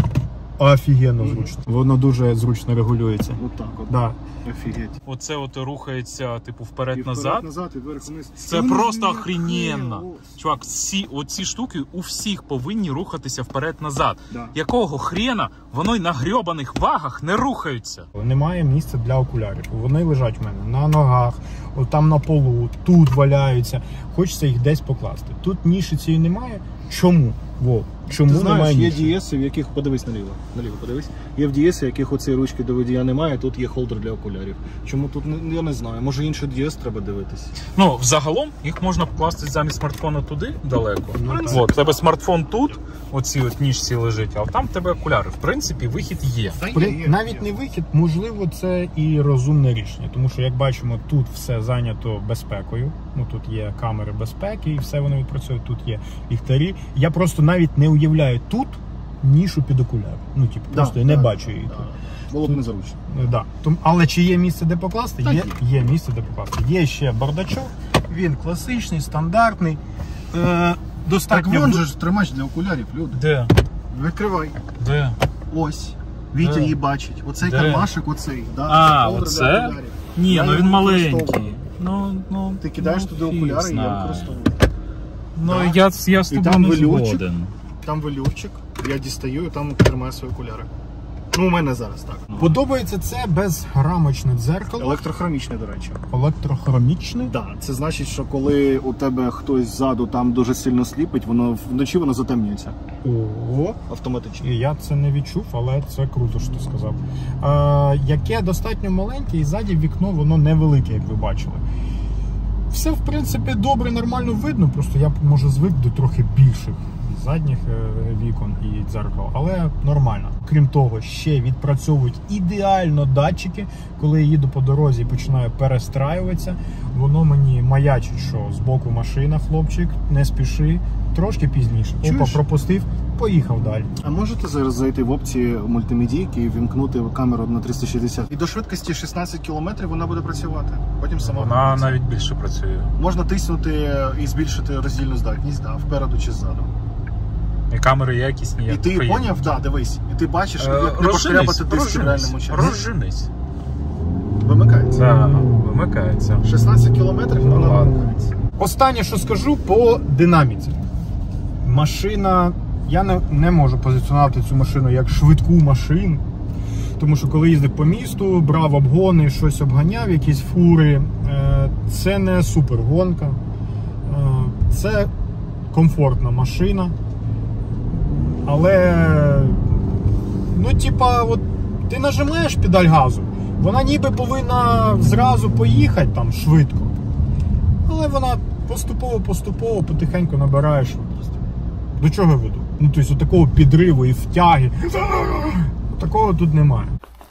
офігенно зручно. Воно дуже зручно регулюється. От так от. Да. Офігеть. Оце от рухається, типу, вперед-назад. назад, і вверх вниз. Це Ну, просто ні, охрененно. Чувак, всі оці штуки у всіх повинні рухатися вперед-назад. Да. Якого хрена воно й на грьобаних вагах не рухаються? Немає місця для окулярів. Вони лежать у мене на ногах, от там на полу, тут валяються. Хочеться їх десь покласти. Тут ніші цієї немає. Чому? Вов, чому Ти знаєш, немає є ніші? дієси, в яких подивись наліво. Наліво подивись. Є в дієси, в яких оцієї ручки до водія немає, тут є холдер для окулярів. Чому тут я не знаю. Може інший дієс треба дивитись. Ну, взагалом їх можна покласти замість смартфона туди далеко. Ну. От, тебе смартфон тут, оці от ніжці лежить, а там в тебе окуляри. В принципі, вихід є. При- навіть не вихід, можливо, це і розумне рішення, тому що як бачимо, тут все зайнято безпекою. Ну тут є камери безпеки, і все воно відпрацьує. Тут є ліхтарі. Я просто навіть не уявляю тут нішу під окуляр. Ну типу, просто я не бачу її тут. Було б незручно. Ну, Да. Але чи є місце, де покласти? Так, Є, є місце, де покласти. Є ще бардачок, він класичний, стандартний. Е, Так достатньо. вон же ж тримач для окулярів, люди. Де? Викривай. Де? Ось. Вітя Де? її бачить. Оцей Де? кармашик, оцей. Да, А, це оце? окулярів. Ні, Я ну його він маленький. використовую. Ну, ну, Ти кидаєш ну, туди фіг окуляри, і я знає. використовую. Ну, Да. я, я з І тобою там не згоден. Там велюрчик, я дістаю, і там тримаю свої окуляри. Ну, у мене зараз так. Подобається це безрамочне дзеркало, Електрохромічне, до речі. електрохромічне. Да, це значить, що коли у тебе хтось ззаду там дуже сильно сліпить, воно вночі воно затемнюється О, автоматично. Я це не відчув, але це круто, що ти сказав. Е, яке достатньо маленьке, і ззаді вікно воно невелике, як ви бачили. Все, в принципі, добре, нормально видно, просто я може звик до трохи більших задніх е, вікон і дзеркал, але нормально. Крім того, ще відпрацьовують ідеально датчики. Коли я їду по дорозі і починаю перестраюватися, воно мені маячить, що збоку машина, хлопчик, не спіши, трошки пізніше. Опа, Чуєш? пропустив, поїхав далі. А можете зараз зайти в опції мультимедійки і вімкнути камеру на 360? І до швидкості 16 км вона буде працювати. Потім сама Вона навіть більше працює. можна тиснути і збільшити роздільну здатність, да, впереду чи ззаду. І камери якісні. І як ти приємно. поняв, да, дивись, і ти бачиш, Е, як не пошкрябати диски в реальному часі. Розженись. Вимикається. Так, вимикається. 16 кілометрів вона ладно. вимикається. Останнє, що скажу по динаміці. Машина. Я не, не можу позиціонувати цю машину як швидку машину. Тому що коли їздив по місту, брав обгони, щось обганяв, якісь фури. е, Це не супергонка. Е, Це комфортна машина. Але, ну, типа, от ти нажимаєш педаль газу, вона ніби повинна зразу поїхати там швидко. Але вона поступово-поступово потихеньку набирає швидкість. До чого я веду? Ну, тобто, такого підриву і втяги. Такого тут немає.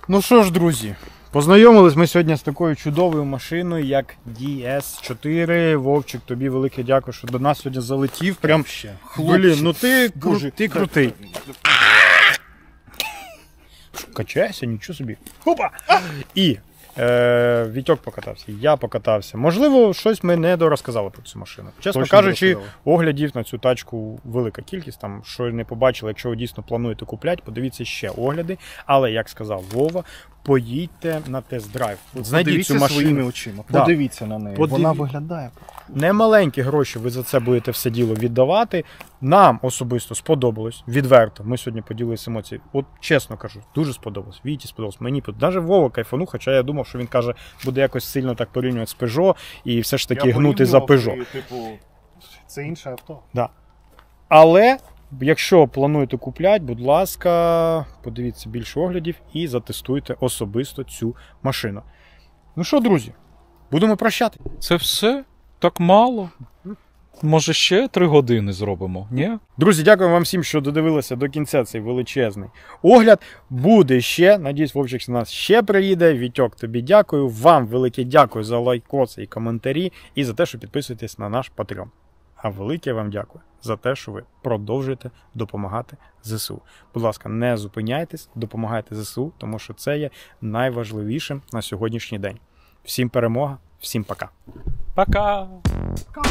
Ну що ж, друзі, познайомились ми сьогодні з такою чудовою машиною, як DS4. Вовчик, тобі велике дякую, що до нас сьогодні залетів. Прям ще. Блін, ну ти, кру- ти крутий. Качайся, нічого собі. Хопа! І е, Вітьок покатався, я покатався. Можливо, щось ми не дорозказали про цю машину. Чесно Точно кажучи, оглядів на цю тачку велика кількість. Там що не побачили, якщо ви дійсно плануєте купляти, подивіться ще огляди. Але як сказав Вова, поїдьте на тест-драйв. Знайдіть цю машину. своїми очима. Да. Подивіться на неї. Подиві- Вона виглядає. Немаленькі гроші ви за це будете все діло віддавати. Нам особисто сподобалось. Відверто. Ми сьогодні поділилися емоціями. От чесно кажу, дуже сподобалось. Віті сподобалось. Мені подобалось. Навіть Вова кайфанув, хоча я думав, що він каже, буде якось сильно так порівнювати з Peugeot і все ж таки гнути за Peugeot. Типу, це інше авто. Але якщо плануєте купляти, будь ласка, подивіться більше оглядів і затестуйте особисто цю машину. Ну що, друзі, будемо прощати. Це все? Так мало. Може, ще три години зробимо, ні? Друзі, дякую вам всім, що додивилися до кінця цей величезний огляд. Буде ще. Надіюсь, Вовчик з нас ще приїде. Вітьок, тобі дякую. Вам велике дякую за лайкоси і коментарі, і за те, що підписуєтесь на наш Patreon. А велике вам дякую за те, що ви продовжуєте допомагати ЗСУ. Будь ласка, не зупиняйтесь, допомагайте ЗСУ, тому що це є найважливішим на сьогоднішній день. Всім перемога, всім пока. Пока! пока.